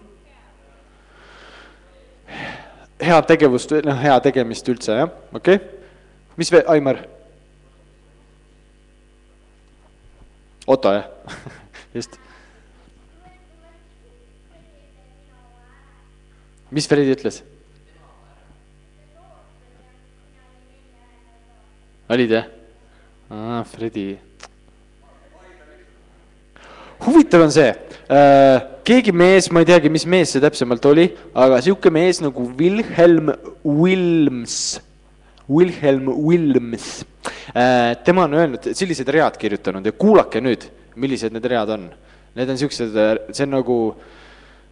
head tegevust, noh, hea tegemist üldse, jah, okei okay.. mis veel, Aimar? Otto, jah, just. mis Fredi ütles? olid jah? aa, Fredi huvitav on see, keegi mees, ma ei teagi, mis mees see täpsemalt oli, aga sihuke mees nagu Wilhelm Wilms, Wilhelm Wilms, tema on öelnud, sellised read kirjutanud ja kuulake nüüd, millised need read on. Need on siuksed, see on nagu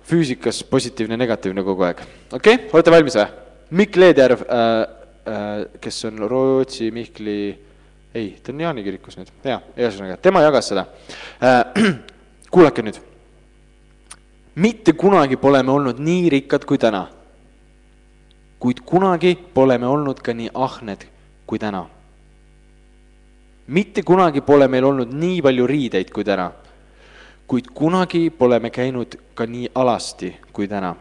füüsikas positiivne, negatiivne kogu aeg. okei okay?, olete valmis või? Mikk Leedjärv äh,, äh, kes on Rootsi Mihkli, ei, ta on Jaani kirikus nüüd, jaa, ühesõnaga, tema jagas seda äh. kuulake nüüd. mitte kunagi pole me olnud nii rikkad kui täna. kuid kunagi pole me olnud ka nii ahned kui täna. mitte kunagi pole meil olnud nii palju riideid kui täna kuid kunagi pole me käinud ka nii alasti kui täna.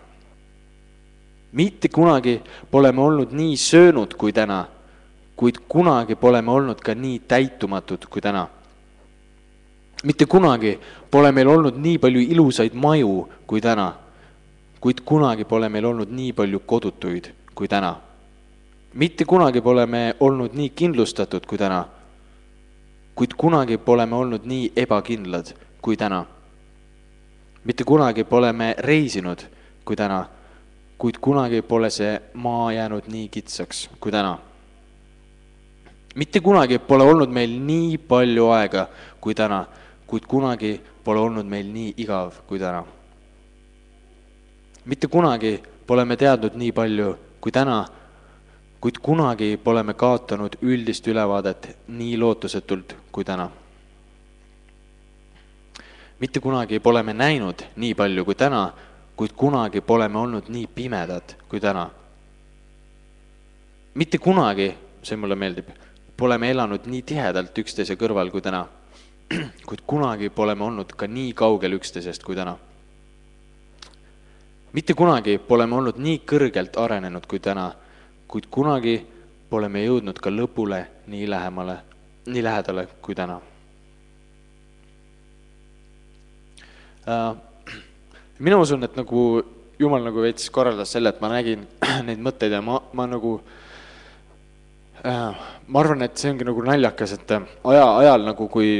mitte kunagi pole me olnud nii söönud kui täna, kuid kunagi pole me olnud ka nii täitumatud kui täna. mitte kunagi pole meil olnud nii palju ilusaid maju kui täna, kuid kunagi pole meil olnud nii palju kodutuid kui täna. mitte kunagi pole me olnud nii kindlustatud kui täna, kuid kunagi pole me olnud nii ebakindlad kui täna mitte kunagi pole me reisinud kui täna, kuid kunagi pole see maa jäänud nii kitsaks kui täna. Mitte kunagi pole olnud meil nii palju aega kui täna, kuid kunagi pole olnud meil nii igav kui täna. mitte kunagi pole me teadnud nii palju kui täna, kuid kunagi pole me kaotanud üldist ülevaadet nii lootusetult kui täna mitte kunagi pole me näinud nii palju kui täna, kuid kunagi pole me olnud nii pimedad kui täna. mitte kunagi, see mulle meeldib, pole me elanud nii tihedalt üksteise kõrval kui täna, kuid kunagi pole me olnud ka nii kaugel üksteisest kui täna. mitte kunagi pole me olnud nii kõrgelt arenenud kui täna, kuid kunagi pole me jõudnud ka lõpule nii lähemale, nii lähedale kui täna mina usun, et nagu jumal nagu veits korraldas selle, et ma nägin neid mõtteid ja ma, ma nagu ma arvan, et see ongi nagu naljakas, et aja, ajal nagu kui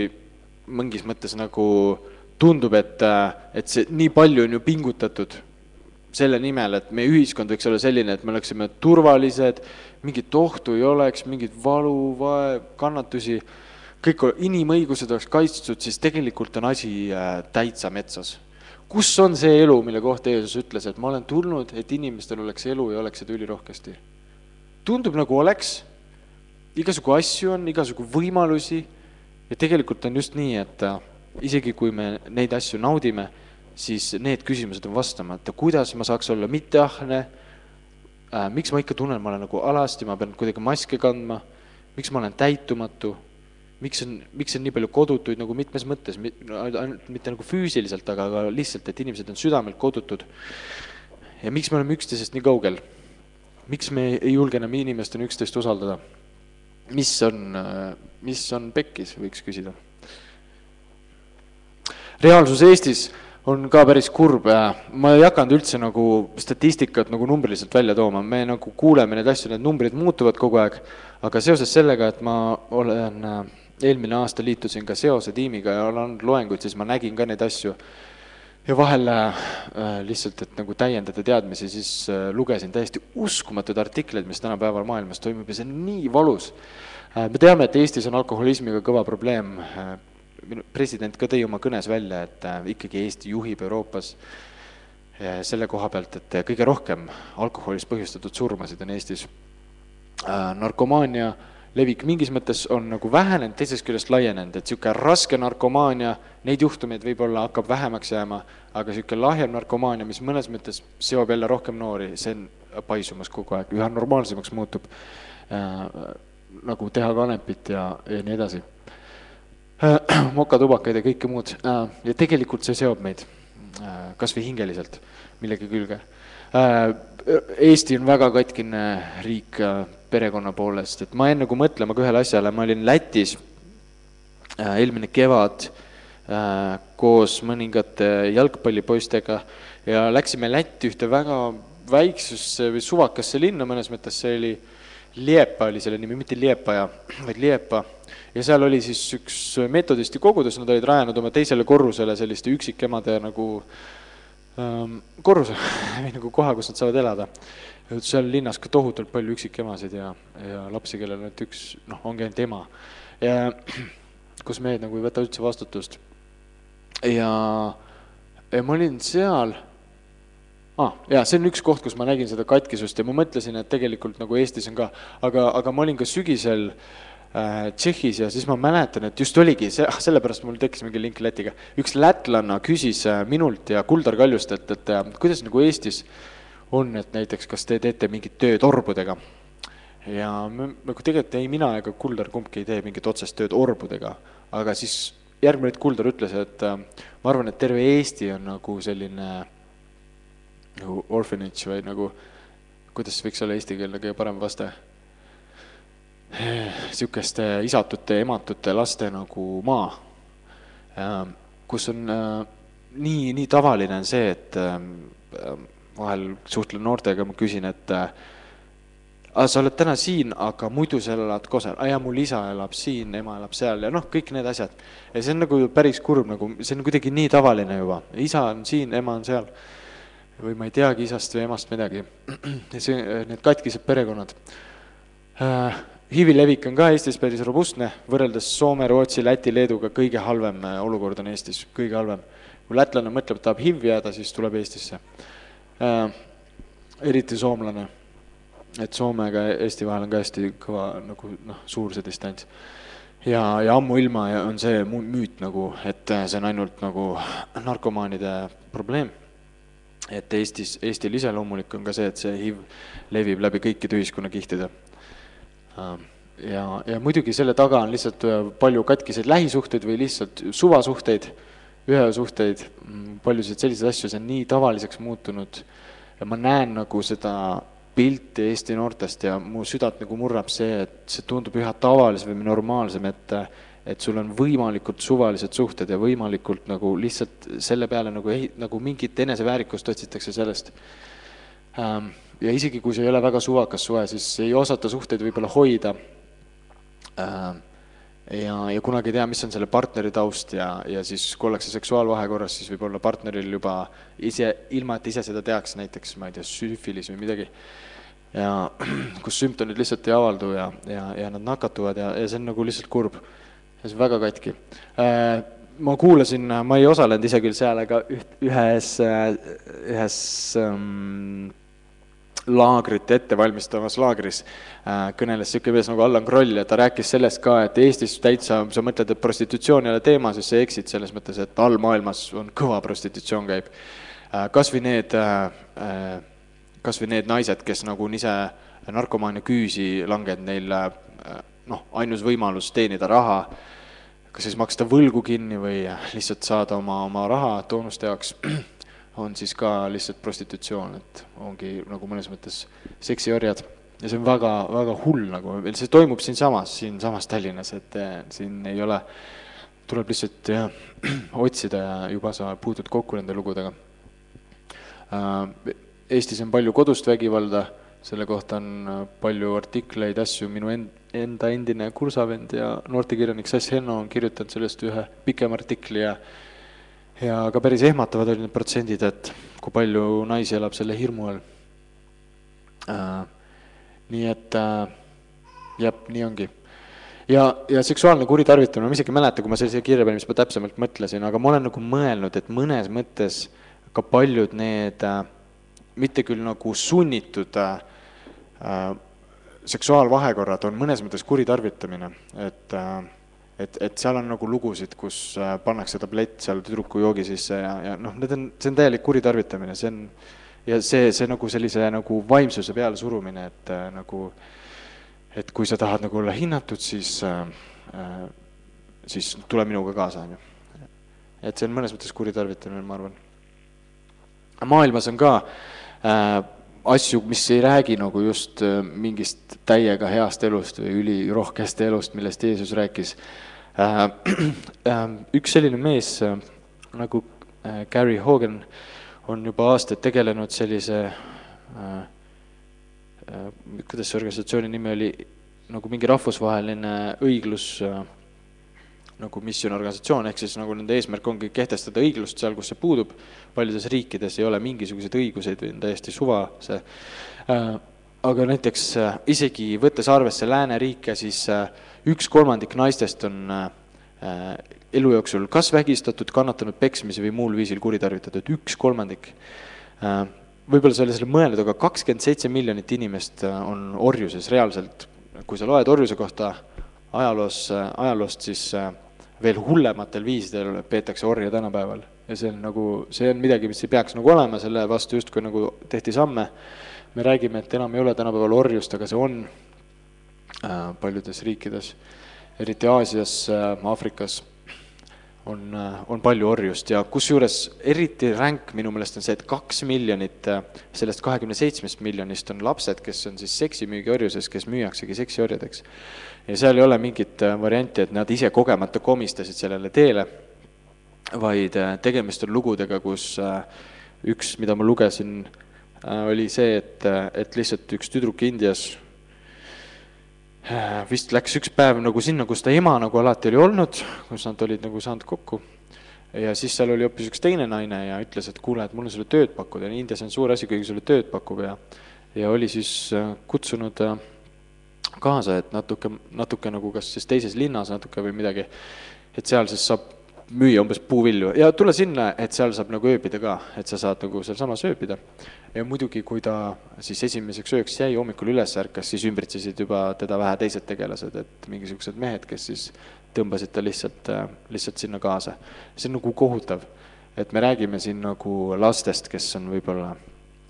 mingis mõttes nagu tundub, et, et see nii palju on ju pingutatud selle nimel, et meie ühiskond võiks olla selline, et me oleksime turvalised, mingit ohtu ei oleks, mingit valu, vae, kannatusi kõik inimõigused oleks kaitstud, siis tegelikult on asi täitsa metsas. kus on see elu, mille kohta Jeesus ütles, et ma olen tulnud, et inimestel oleks elu ja oleks seda ülirohkesti? tundub nagu oleks, igasugu asju on, igasugu võimalusi ja tegelikult on just nii, et isegi kui me neid asju naudime, siis need küsimused on vastamata, kuidas ma saaks olla mitteahne äh,, miks ma ikka tunnen, ma olen nagu alasti, ma pean kuidagi maske kandma, miks ma olen täitumatu miks on, miks on nii palju kodutuid nagu mitmes mõttes, ainult mitte nagu füüsiliselt, aga ka lihtsalt, et inimesed on südamelt kodutud. ja miks me oleme üksteisest nii kaugel? miks me ei julge enam inimestena üksteist usaldada? Mis on, mis on pekkis, võiks küsida. reaalsus Eestis on ka päris kurb, ma ei hakanud üldse nagu statistikat nagu numbriliselt välja tooma, me nagu kuuleme neid asju, need numbrid muutuvad kogu aeg, aga seoses sellega, et ma olen eelmine aasta liitusin ka seose tiimiga ja olen andnud loenguid, siis ma nägin ka neid asju. Ja vahel äh, lihtsalt, et nagu täiendada teadmisi, siis äh, lugesin täiesti uskumatuid artikleid, mis tänapäeval maailmas toimub ja see on nii valus äh,. me teame, et Eestis on alkoholismiga kõva probleem president ka tõi oma kõnes välja, et ikkagi Eesti juhib Euroopas selle koha pealt, et kõige rohkem alkoholist põhjustatud surmasid on Eestis. narkomaania levik mingis mõttes on nagu vähenenud, teisest küljest laienenud, et niisugune raske narkomaania, neid juhtumeid võib-olla hakkab vähemaks jääma, aga niisugune lahjem narkomaania, mis mõnes mõttes seob jälle rohkem noori, see on paisumas kogu aeg, üha normaalsemaks muutub äh, nagu teha kanepit ja, ja nii edasi mokatubakaid ja kõike muud ja tegelikult see seob meid kas või hingeliselt millegi külge. Eesti on väga katkine riik äh, perekonna poolest, et ma jäin nagu mõtlema ka ühele asjale, ma olin Lätis äh, eelmine kevad äh, koos mõningate jalgpallipoistega ja läksime Lätti ühte väga väiksesse või suvakasse linna. Mõnes mõttes, see oli Liepa oli selle nimi, mitte Liepaja, vaid Liepa. ja seal oli siis üks metodisti kogudus, nad olid rajanud oma teisele korrusele selliste üksikemade nagu ähm, korruse või nagu koha, kus nad saavad elada. Seal linnas ka tohutult palju üksikemasid ja, ja lapsi, kellel ainult üks, noh, ongi ainult ema. ja kus mehed nagu ei võta üldse vastutust. ja, ja ma olin seal ah,. jaa, see on üks koht, kus ma nägin seda katkisust ja ma mõtlesin, et tegelikult nagu Eestis on ka, aga, aga ma olin ka sügisel äh, Tšehhis ja siis ma mäletan, et just oligi see, ah, sellepärast mul tekkis mingi link Lätiga. üks lätlanna küsis äh, minult ja Kuldar Kaljustelt, et äh, kuidas nagu Eestis on, et näiteks kas te teete mingit tööd orbudega ja nagu tegelikult ei mina ega Kuldar kumbki ei tee mingit otsest tööd orbudega, aga siis järgmine hetk Kuldar ütles, et äh, ma arvan, et terve Eesti on nagu selline nagu orphanage või nagu, kuidas võiks olla eestikeelne kõige parem vaste? niisuguste isatute, ematute laste nagu maa, kus on äh, nii, nii tavaline on see, et äh, vahel suhtlen noortega, ma küsin, et äh, sa oled täna siin, aga muidu sa elad Kosel, jaa, mul isa elab siin, ema elab seal ja noh, kõik need asjad. ja see on nagu päris kurb, nagu see on kuidagi nii tavaline juba, isa on siin, ema on seal või ma ei teagi isast või emast midagi. see, need katkised perekonnad. HIV-i levik on ka Eestis päris robustne, võrreldes Soome, Rootsi, Läti, Leeduga kõige halvem äh, olukord on Eestis, kõige halvem. kui lätlane mõtleb, tahab HIV-i jääda, siis tuleb Eestisse. Eriti soomlane. et Soomega Eesti vahel on ka hästi kõva nagu noh, suur see distants. ja, ja ammuilma on see müüt nagu, et see on ainult nagu narkomaanide probleem et Eestis, Eestil iseloomulik on ka see, et see HIV levib läbi kõikide ühiskonnakihtide. Ähm, ja, ja muidugi selle taga on lihtsalt äh, palju katkiseid lähisuhteid või lihtsalt suvasuhteid, ühesuhteid, paljusid selliseid asju, see on nii tavaliseks muutunud ja ma näen nagu seda pilti Eesti noortest ja mu südant nagu murrab see, et see tundub üha tavalisem või normaalsem, et et sul on võimalikult suvalised suhted ja võimalikult nagu lihtsalt selle peale nagu ei, nagu mingit eneseväärikust otsitakse sellest. Ähm, ja isegi, kui see ei ole väga suvakas suhe, siis ei osata suhteid võib-olla hoida. Ähm, ja, ja kunagi ei tea, mis on selle partneri taust ja, ja siis kui ollakse seksuaalvahekorras, siis võib olla partneril juba ise, ilma et ise seda teaks, näiteks ma ei tea, süfilis või midagi ja kus sümptomid lihtsalt ei avaldu ja, ja, ja nad nakatuvad ja, ja see on nagu lihtsalt kurb see on väga katki. Äh, ma kuulasin, ma ei osalenud ise küll seal, aga üht, ühes, äh, ühes ähm, laagrit ettevalmistavas laagris äh, kõneles niisugune mees nagu Allan Kroll ja ta rääkis sellest ka, et Eestis täitsa, sa mõtled, et prostitutsioon ei ole teema, siis sa eksid selles mõttes, et all maailmas on kõva prostitutsioon käib. kas või need, kas või need naised, kes nagu on ise narkomaania küüsi langenud, neil noh, ainus võimalus teenida raha, kas siis maksta võlgu kinni või lihtsalt saada oma, oma raha toonuste jaoks, on siis ka lihtsalt prostitutsioon, et ongi nagu mõnes mõttes seksiorjad. ja see on väga, väga hull nagu, see toimub siinsamas, siinsamas Tallinnas, et eh, siin ei ole, tuleb lihtsalt jah, otsida ja juba sa puutud kokku nende lugudega. Äh, Eestis on palju kodust vägivalda, selle kohta on äh, palju artikleid, asju, minu end-, enda endine kursavend ja noortekirjanik Sass Henno on kirjutanud sellest ühe pikema artikli ja ja ka päris ehmatavad olid need protsendid, et kui palju naisi elab selle hirmu all äh,. nii et äh, jah, nii ongi. ja, ja seksuaalne kuritarvitamine, ma isegi ei mäleta, kui ma selle siia kirja panin, mis ma täpsemalt mõtlesin, aga ma olen nagu mõelnud, et mõnes mõttes ka paljud need äh, mitte küll nagu sunnitud äh, äh seksuaalvahekorrad on mõnes mõttes kuritarvitamine, et äh, et, et seal on nagu lugusid, kus äh, pannakse tablett seal tüdruku joogi sisse ja, ja noh, need on, see on täielik kuritarvitamine, see on ja see, see nagu sellise nagu vaimsuse peale surumine, et äh, nagu et kui sa tahad nagu olla hinnatud, siis äh, siis tule minuga kaasa, on ju. et see on mõnes mõttes kuritarvitamine, ma arvan. maailmas on ka äh, asju, mis ei räägi nagu just äh, mingist täiega heast elust või ülirohkest elust, millest Jeesus rääkis äh,. Äh, üks selline mees nagu Gary Hogan on juba aastaid tegelenud sellise kuidas see organisatsiooni nimi oli, nagu mingi rahvusvaheline õiglus äh, nagu missionorganisatsioon, ehk siis nagu nende eesmärk ongi kehtestada õiglust seal, kus see puudub, paljudes riikides ei ole mingisuguseid õiguseid või on täiesti suva see. Äh,, aga näiteks äh, isegi võttes arvesse lääneriike, siis äh, üks kolmandik naistest on elu jooksul kas vägistatud, kannatanud peksmise või muul viisil kuritarvitatud, üks kolmandik. Võib-olla sa ei ole selle mõelnud, aga kakskümmend seitse miljonit inimest on orjuses reaalselt, kui sa loed orjuse kohta ajaloos, ajaloost, siis veel hullematel viisidel peetakse orja tänapäeval ja see on nagu, see on midagi, mis ei peaks nagu olema, selle vastu justkui nagu tehti samme. me räägime, et enam ei ole tänapäeval orjust, aga see on äh, paljudes riikides, eriti Aasias äh,, Aafrikas on äh,, on palju orjust ja kusjuures eriti ränk minu meelest on see, et kaks miljonit äh, sellest kahekümne seitsmest miljonist on lapsed, kes on siis seksimüügiorjuses, kes müüaksegi seksiorjadeks. Ja seal ei ole mingit äh, varianti, et nad ise kogemata komistasid sellele teele, vaid tegemist on lugudega, kus üks, mida ma lugesin, oli see, et, et lihtsalt üks tüdruk Indias vist läks üks päev nagu sinna, kus ta ema nagu alati oli olnud, kus nad olid nagu saanud kokku, ja siis seal oli hoopis üks teine naine ja ütles, et kuule, et mul on sulle tööd pakkuda, Indias on suur asi, keegi sulle tööd pakub ja ja oli siis kutsunud äh, kaasa, et natuke, natuke nagu kas siis teises linnas natuke või midagi, et seal siis saab müüa umbes puuvilju ja tule sinna, et seal saab nagu ööbida ka, et sa saad nagu sealsamas ööbida. ja muidugi, kui ta siis esimeseks ööks jäi, hommikul üles ärkas, siis ümbritsesid juba teda vähe teised tegelased, et mingisugused mehed, kes siis tõmbasid ta lihtsalt, lihtsalt sinna kaasa. see on nagu kohutav, et me räägime siin nagu lastest, kes on võib-olla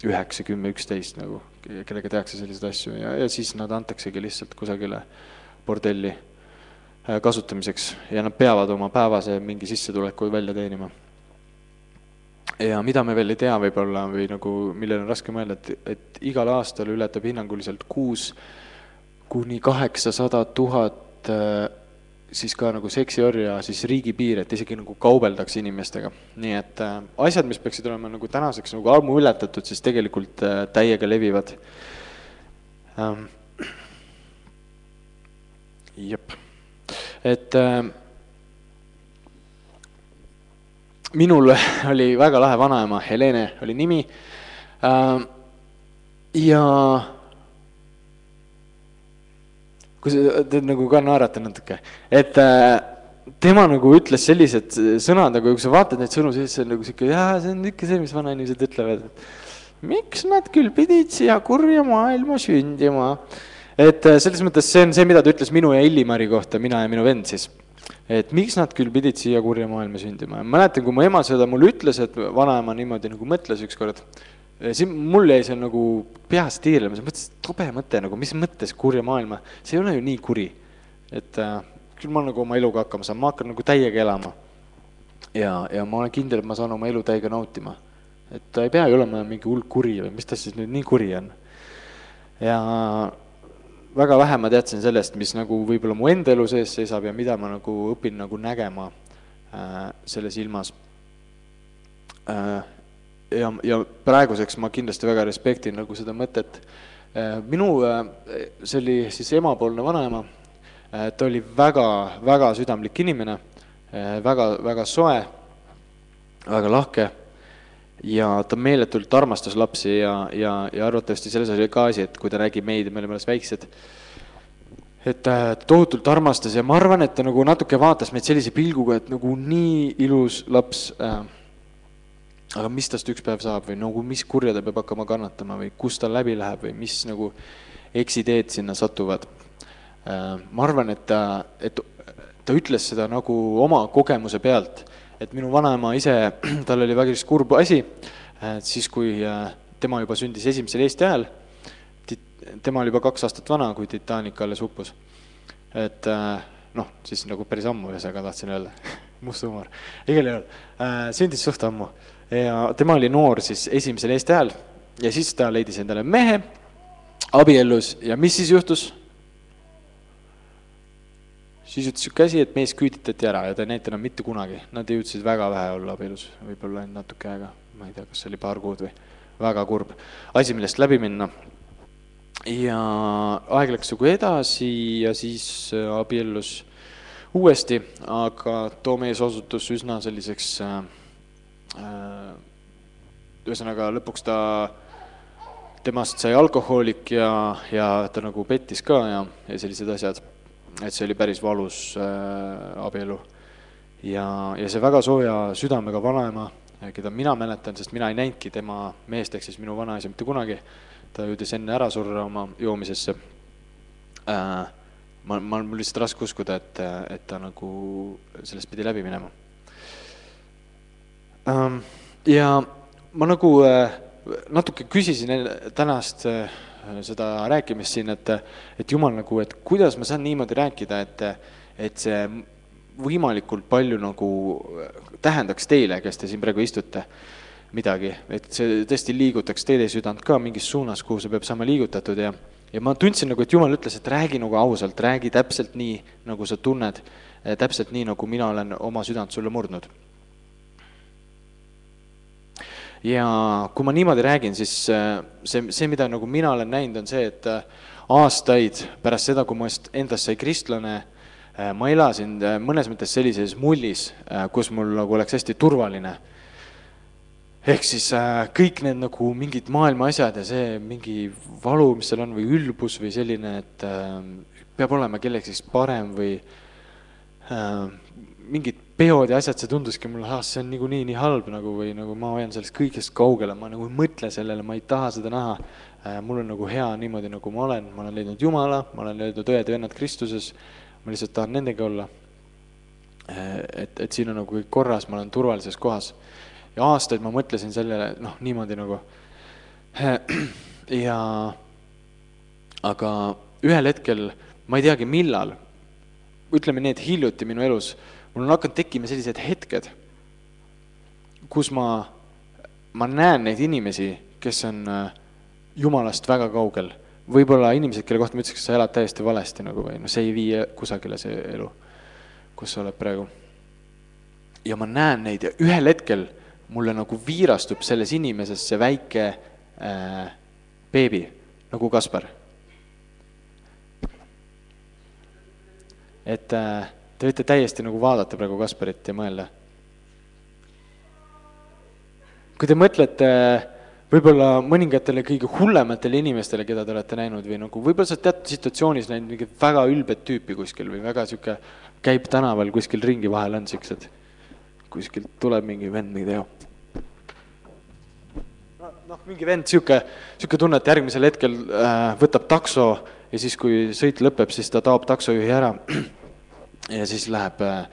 üheksa, kümme, üksteist nagu, kellega tehakse selliseid asju ja, ja siis nad antaksegi lihtsalt kusagile bordelli kasutamiseks ja nad peavad oma päevase mingi sissetuleku välja teenima. ja mida me veel ei tea võib-olla või nagu, millele on raske mõelda, et, et igal aastal ületab hinnanguliselt kuus kuni kaheksasada tuhat äh, siis ka nagu seksiorja siis riigipiir, et isegi nagu kaubeldakse inimestega. nii et äh, asjad, mis peaksid olema nagu tänaseks nagu ammu ületatud, siis tegelikult äh, täiega levivad ähm,. jep, et äh, minul oli väga lahe vanaema, Helene oli nimi äh,. ja kui sa teed nagu ka naerata natuke, et äh, tema nagu ütles sellised sõnad, nagu kui sa vaatad neid sõnu, siis see on nagu sihuke, jaa, see on ikka see, mis vanainimesed ütlevad. miks nad küll pidid siia kurja maailma sündima? Et äh, selles mõttes see on see, mida ta ütles minu ja Illimari kohta, mina ja minu vend siis. et miks nad küll pidid siia kurja maailma sündima ja mäletan, kui mu ema seda mulle ütles, et vanaema niimoodi nagu mõtles ükskord siin mul jäi see nagu peas tiirlema, mõtlesin, et tobe mõte nagu, mis mõttes kurja maailma, see ei ole ju nii kuri. et äh, küll ma nagu oma eluga hakkama saan, ma hakkan nagu täiega elama. ja, ja ma olen kindel, et ma saan oma elu täiega nautima. et ta ei pea ju olema mingi hull kuri või mis ta siis nüüd nii kuri on. ja väga vähe ma teadsin sellest, mis nagu võib-olla mu enda elu sees seisab ja mida ma nagu õpin nagu nägema äh, selles ilmas äh, ja, ja praeguseks ma kindlasti väga respektin nagu seda mõtet. Äh, minu, äh, see oli siis emapoolne vanaema, äh, ta oli väga, väga südamlik inimene, väga, väga soe, väga lahke ja ta meeletult armastas lapsi ja, ja, ja arvatavasti selles oli ka asi, et kui ta nägi meid, me olime alles väiksed, et ta tohutult armastas ja ma arvan, et ta nagu natuke vaatas meid sellise pilguga, et nagu nii ilus laps äh, aga mis tast üks päev saab või nagu mis kurja ta peab hakkama kannatama või kust ta läbi läheb või mis nagu eksiteed sinna satuvad. Äh, ma arvan, et ta, et ta ütles seda nagu oma kogemuse pealt, et minu vanaema ise, tal oli väga kurb asi, siis kui äh, tema juba sündis esimesel Eesti ajal, tema oli juba kaks aastat vana, kui Titanic alles uppus. et äh, noh, siis nagu päris ammu, ühesõnaga tahtsin öelda must huumor, igal juhul sündis suht ammu ja tema oli noor siis esimesel Eesti ajal ja siis ta leidis endale mehe, abiellus ja mis siis juhtus? Siis ütles asi, et mees küüditati ära ja ta ei näita enam mitte kunagi, nad jõudsid väga vähe olla abielus, võib-olla ainult natuke aega, ma ei tea, kas oli paar kuud või, väga kurb asi, millest läbi minna. ja aeg läks nagu edasi ja siis äh, abiellus uuesti, aga too mees osutus üsna selliseks äh, äh, ühesõnaga lõpuks ta, temast sai alkohoolik ja, ja ta nagu pettis ka ja, ja sellised asjad. Et see oli päris valus äh, abielu. ja, ja see väga sooja südamega vanaema, keda mina mäletan, sest mina ei näinudki tema meest, ehk siis minu vanaisa mitte kunagi, ta jõudis enne ära surra oma joomisesse äh,. ma, ma, mul lihtsalt raske uskuda, et, et ta nagu sellest pidi läbi minema ähm,. ja ma nagu äh, natuke küsisin tänast äh, seda rääkimist siin, et, et jumal nagu, et kuidas ma saan niimoodi rääkida, et, et see võimalikult palju nagu tähendaks teile, kes te siin praegu istute, midagi, et see tõesti liigutaks teie südant ka mingis suunas, kuhu see peab saama liigutatud ja ja ma tundsin nagu, et Jumal ütles, et räägi nagu ausalt, räägi täpselt nii, nagu sa tunned, täpselt nii, nagu mina olen oma südant sulle murdnud ja kui ma niimoodi räägin, siis äh, see, see, mida nagu mina olen näinud, on see, et äh, aastaid pärast seda, kui must endast sai kristlane, äh, ma elasin mõnes mõttes sellises mullis, kus mul nagu oleks hästi turvaline. ehk siis kõik need nagu mingid maailma asjad ja see mingi valu, mis seal on, või ülbus või selline, et peab olema kellegi parem või mingid peod ja asjad, see tunduski mulle, ah, see on niikuinii nii halb nagu või nagu ma hoian sellest kõigest kaugele, ma nagu ei mõtle sellele, ma ei taha seda näha. mul on nagu hea niimoodi, nagu ma olen, ma olen leidnud Jumala, ma olen leidnud õed-vennad Kristuses, ma lihtsalt tahan nendega olla. et, et siin on nagu kõik korras, ma olen turvalises kohas. ja aastaid ma mõtlesin sellele, noh, niimoodi nagu. ja aga ühel hetkel, ma ei teagi, millal, ütleme nii, et hiljuti minu elus mul on hakanud tekkima sellised hetked, kus ma, ma näen neid inimesi, kes on äh, jumalast väga kaugel. võib-olla inimesed, kelle kohta ma ütleks, et sa elad täiesti valesti nagu või noh, see ei vii kusagile, see elu, kus sa oled praegu. ja ma näen neid ja ühel hetkel mulle nagu viirastub selles inimeses see väike äh, beebi nagu Kaspar. et äh, Te võite täiesti nagu vaadata praegu Kasparit ja mõelda. kui te mõtlete võib-olla mõningatele kõige hullematele inimestele, keda te olete näinud või nagu võib-olla sa oled teatud situatsioonis näinud mingit väga ülbet tüüpi kuskil või väga sihuke, käib tänaval kuskil ringi, vahel on siuksed, kuskilt tuleb mingi vend, mingi teo. noh, mingi vend, sihuke, sihuke tunne, et järgmisel hetkel äh, võtab takso ja siis, kui sõit lõpeb, siis ta taob taksojuhi ära ja siis läheb äh,,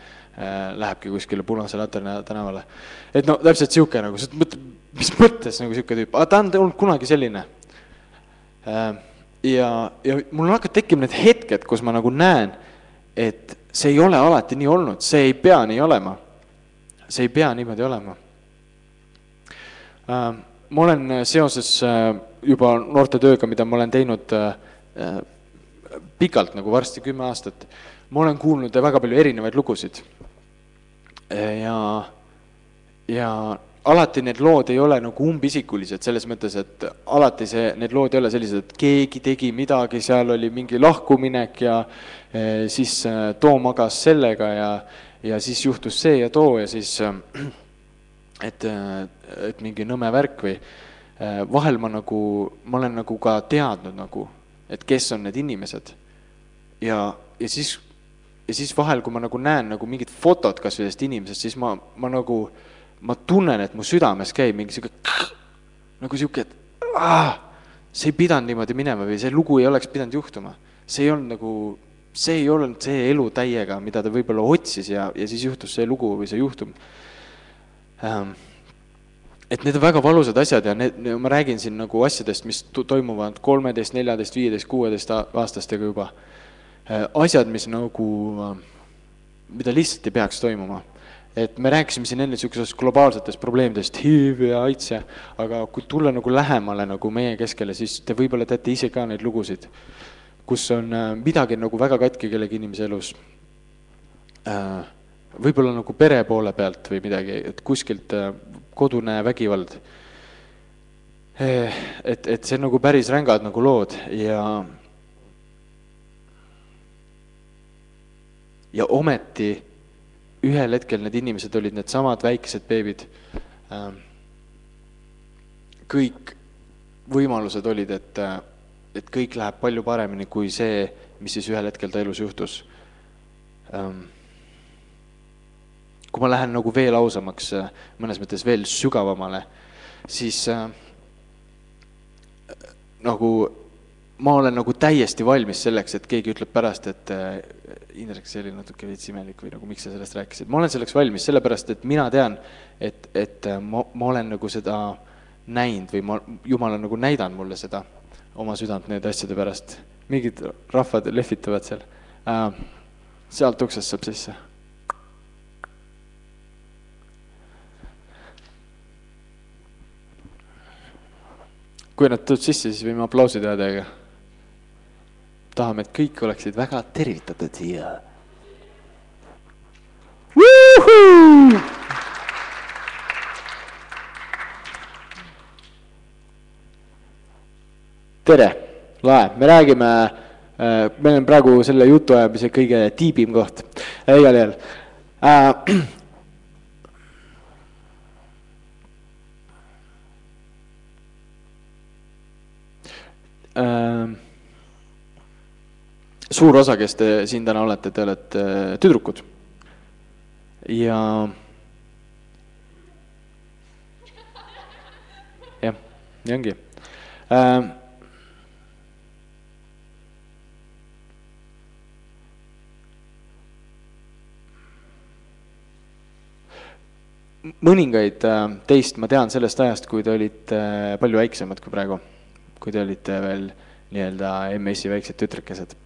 lähebki kuskile Punasele tänavale. et no täpselt sihuke nagu, sa mõtled, mis mõttes nagu sihuke tüüp, aga ta on olnud kunagi selline äh,. ja, ja mul on hakanud tekkima need hetked, kus ma nagu näen, et see ei ole alati nii olnud, see ei pea nii olema. see ei pea niimoodi olema äh,. ma olen seoses äh, juba noortetööga, mida ma olen teinud äh, äh pikalt, nagu varsti kümme aastat äh,, ma olen kuulnud väga palju erinevaid lugusid. ja, ja alati need lood ei ole nagu umbisikulised, selles mõttes, et alati see, need lood ei ole sellised, et keegi tegi midagi, seal oli mingi lahkuminek ja e, siis e, too magas sellega ja, ja siis juhtus see ja too ja siis et, et mingi nõme värk või vahel ma nagu, ma olen nagu ka teadnud nagu, et kes on need inimesed. ja, ja siis ja siis vahel, kui ma nagu näen nagu mingit fotot kas või sellest inimesest, siis ma, ma nagu, ma tunnen, et mu südames käib mingi sihuke nagu sihuke, et aah, see ei pidanud niimoodi minema või see lugu ei oleks pidanud juhtuma. see ei olnud nagu, see ei olnud see elu täiega, mida ta võib-olla otsis ja, ja siis juhtus see lugu või see juhtum ähm, et need on väga valusad asjad ja need, ma räägin siin nagu asjadest, mis toimuvad kolmeteist, neljateist, viieteist, kuueteist aastastega juba asjad, mis nagu, äh, mida lihtsalt ei peaks toimuma. et me rääkisime siin enne niisugusest globaalsetest probleemidest, HIV ja AIDS ja, aga kui tulla nagu lähemale nagu meie keskele, siis te võib-olla teate ise ka neid lugusid, kus on äh, midagi nagu väga katki kellegi inimese elus äh, võib-olla nagu pere poole pealt või midagi, et kuskilt äh, kodune vägivald. et, et see on nagu päris rängad nagu lood ja ja ometi ühel hetkel need inimesed olid needsamad väikesed beebid. Ähm, kõik võimalused olid, et, et kõik läheb palju paremini kui see, mis siis ühel hetkel ta elus juhtus. Ähm, kui ma lähen nagu veel ausamaks, mõnes mõttes veel sügavamale, siis äh, nagu ma olen nagu täiesti valmis selleks, et keegi ütleb pärast, et äh, Indrek, see oli natuke veits imelik või nagu miks sa sellest rääkisid. ma olen selleks valmis, sellepärast et mina tean, et, et äh, ma, ma olen nagu seda näinud või ma, Jumal on nagu näidanud mulle seda oma südant nende asjade pärast. mingid rahvad lehvitavad seal äh,. sealt uksest saab sisse. kui nad tulevad sisse, siis võime aplausi teha teiega tahame, et kõik oleksid väga tervitatud siia. tere, lahe, me räägime, äh, meil on praegu selle jutuajamise kõige tiibim koht äh,, igal juhul äh,. äh suur osa, kes te siin täna olete, te olete äh, tüdrukud. ja jah, nii ongi äh,. mõningaid äh, teist ma tean sellest ajast, kui te olite äh, palju väiksemad kui praegu, kui te olite veel nii-öelda MS-i väiksed tütrekesed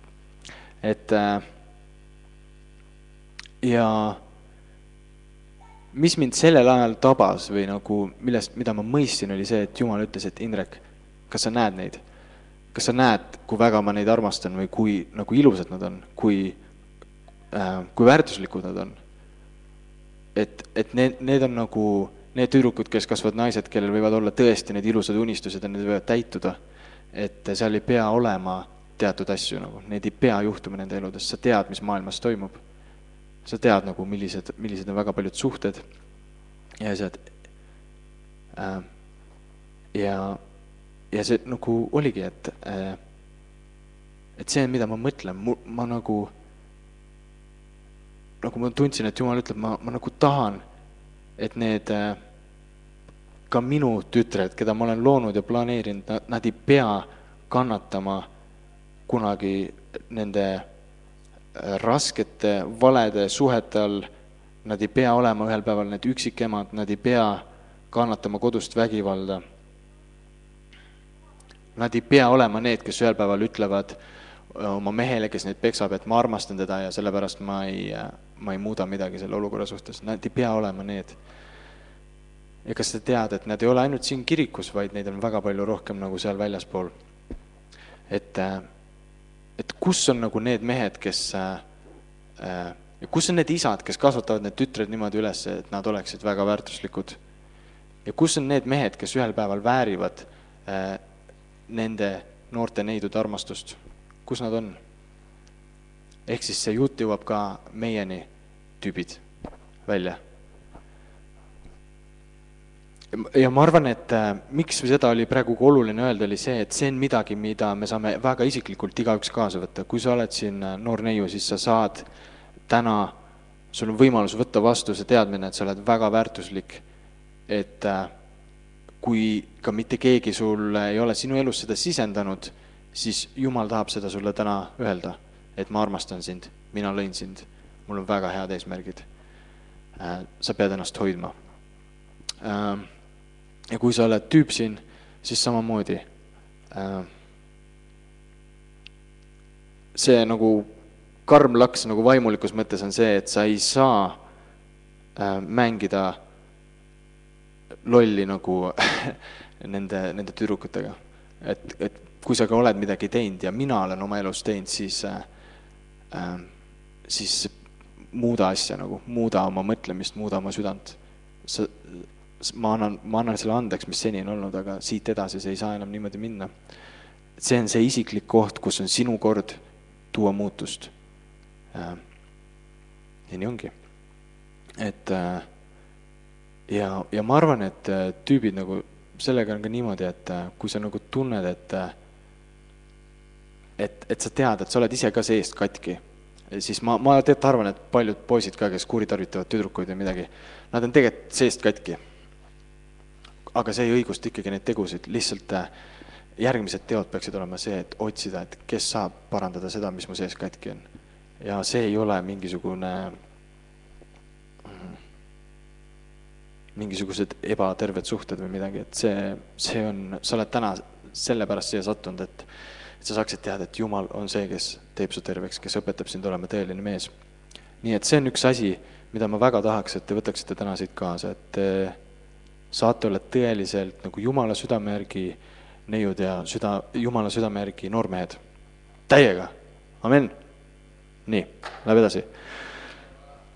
et äh, ja mis mind sellel ajal tabas või nagu millest, mida ma mõistsin, oli see, et Jumal ütles, et Indrek, kas sa näed neid? kas sa näed, kui väga ma neid armastan või kui nagu ilusad nad on, kui äh,, kui väärtuslikud nad on? et, et need, need on nagu need tüdrukud, kes kasvavad naised, kellel võivad olla tõesti need ilusad unistused ja need võivad täituda. et seal ei pea olema teatud asju nagu, need ei pea juhtuma nende eludes, sa tead, mis maailmas toimub. sa tead nagu, millised, millised on väga paljud suhted ja asjad äh,. ja, ja see nagu oligi, et äh,, et see, mida ma mõtlen, mu, ma nagu, nagu ma tundsin, et Jumal ütleb, ma, ma nagu tahan, et need äh, ka minu tütred, keda ma olen loonud ja planeerinud, nad ei pea kannatama kunagi nende äh, raskete valede suhete all, nad ei pea olema ühel päeval need üksikemad, nad ei pea kannatama kodust vägivalda. Nad ei pea olema need, kes ühel päeval ütlevad äh, oma mehele, kes neid peksab, et ma armastan teda ja sellepärast ma ei, äh, ma ei muuda midagi selle olukorra suhtes, nad ei pea olema need. ja kas sa tead, et nad ei ole ainult siin kirikus, vaid neid on väga palju rohkem nagu seal väljaspool. et et kus on nagu need mehed, kes äh, äh, kus on need isad, kes kasvatavad need tütred niimoodi üles, et nad oleksid väga väärtuslikud. ja kus on need mehed, kes ühel päeval väärivad äh, nende noorte neidude armastust, kus nad on? ehk siis see jutt jõuab ka meieni, tüübid, välja ja ma arvan, et äh, miks seda oli praegu ka oluline öelda, oli see, et see on midagi, mida me saame väga isiklikult igaüks kaasa võtta. kui sa oled siin äh, noor neiu, siis sa saad täna, sul on võimalus võtta vastu see teadmine, et sa oled väga väärtuslik. et äh, kui ka mitte keegi sul ei ole sinu elus seda sisendanud, siis Jumal tahab seda sulle täna öelda, et ma armastan sind, mina lõin sind, mul on väga head eesmärgid. sa pead ennast hoidma ja kui sa oled tüüp siin, siis samamoodi. Äh, see nagu karm laks nagu vaimulikus mõttes on see, et sa ei saa äh, mängida lolli nagu nende, nende tüdrukutega. et, et kui sa ka oled midagi teinud ja mina olen oma elus teinud, siis äh,, äh, siis muuda asja nagu, muuda oma mõtlemist, muuda oma südant. sa, ma annan, ma annan selle andeks, mis seni on olnud, aga siit edasi see ei saa enam niimoodi minna. see on see isiklik koht, kus on sinu kord tuua muutust. Äh, ja nii ongi. et äh, ja, ja ma arvan, et äh, tüübid nagu, sellega on ka niimoodi, et kui sa nagu tunned, et et, et sa tead, et sa oled ise ka seest katki, siis ma, ma tegelikult arvan, et paljud poisid ka, kes kuritarvitavad tüdrukuid või midagi, nad on tegelikult seest katki. Aga see ei õigusta ikkagi neid tegusid, lihtsalt järgmised teod peaksid olema see, et otsida, et kes saab parandada seda, mis mu sees katki on. ja see ei ole mingisugune mingisugused ebaterved suhted või midagi, et see, see on, sa oled täna sellepärast siia sattunud, et sa saaksid teada, et Jumal on see, kes teeb su terveks, kes õpetab sind olema tõeline mees. nii et see on üks asi, mida ma väga tahaks, et te võtaksite täna siit kaasa, et saate olla tõeliselt nagu Jumala südame järgi neiud ja süda, Jumala südame järgi noormehed. täiega, amen. nii, läheb edasi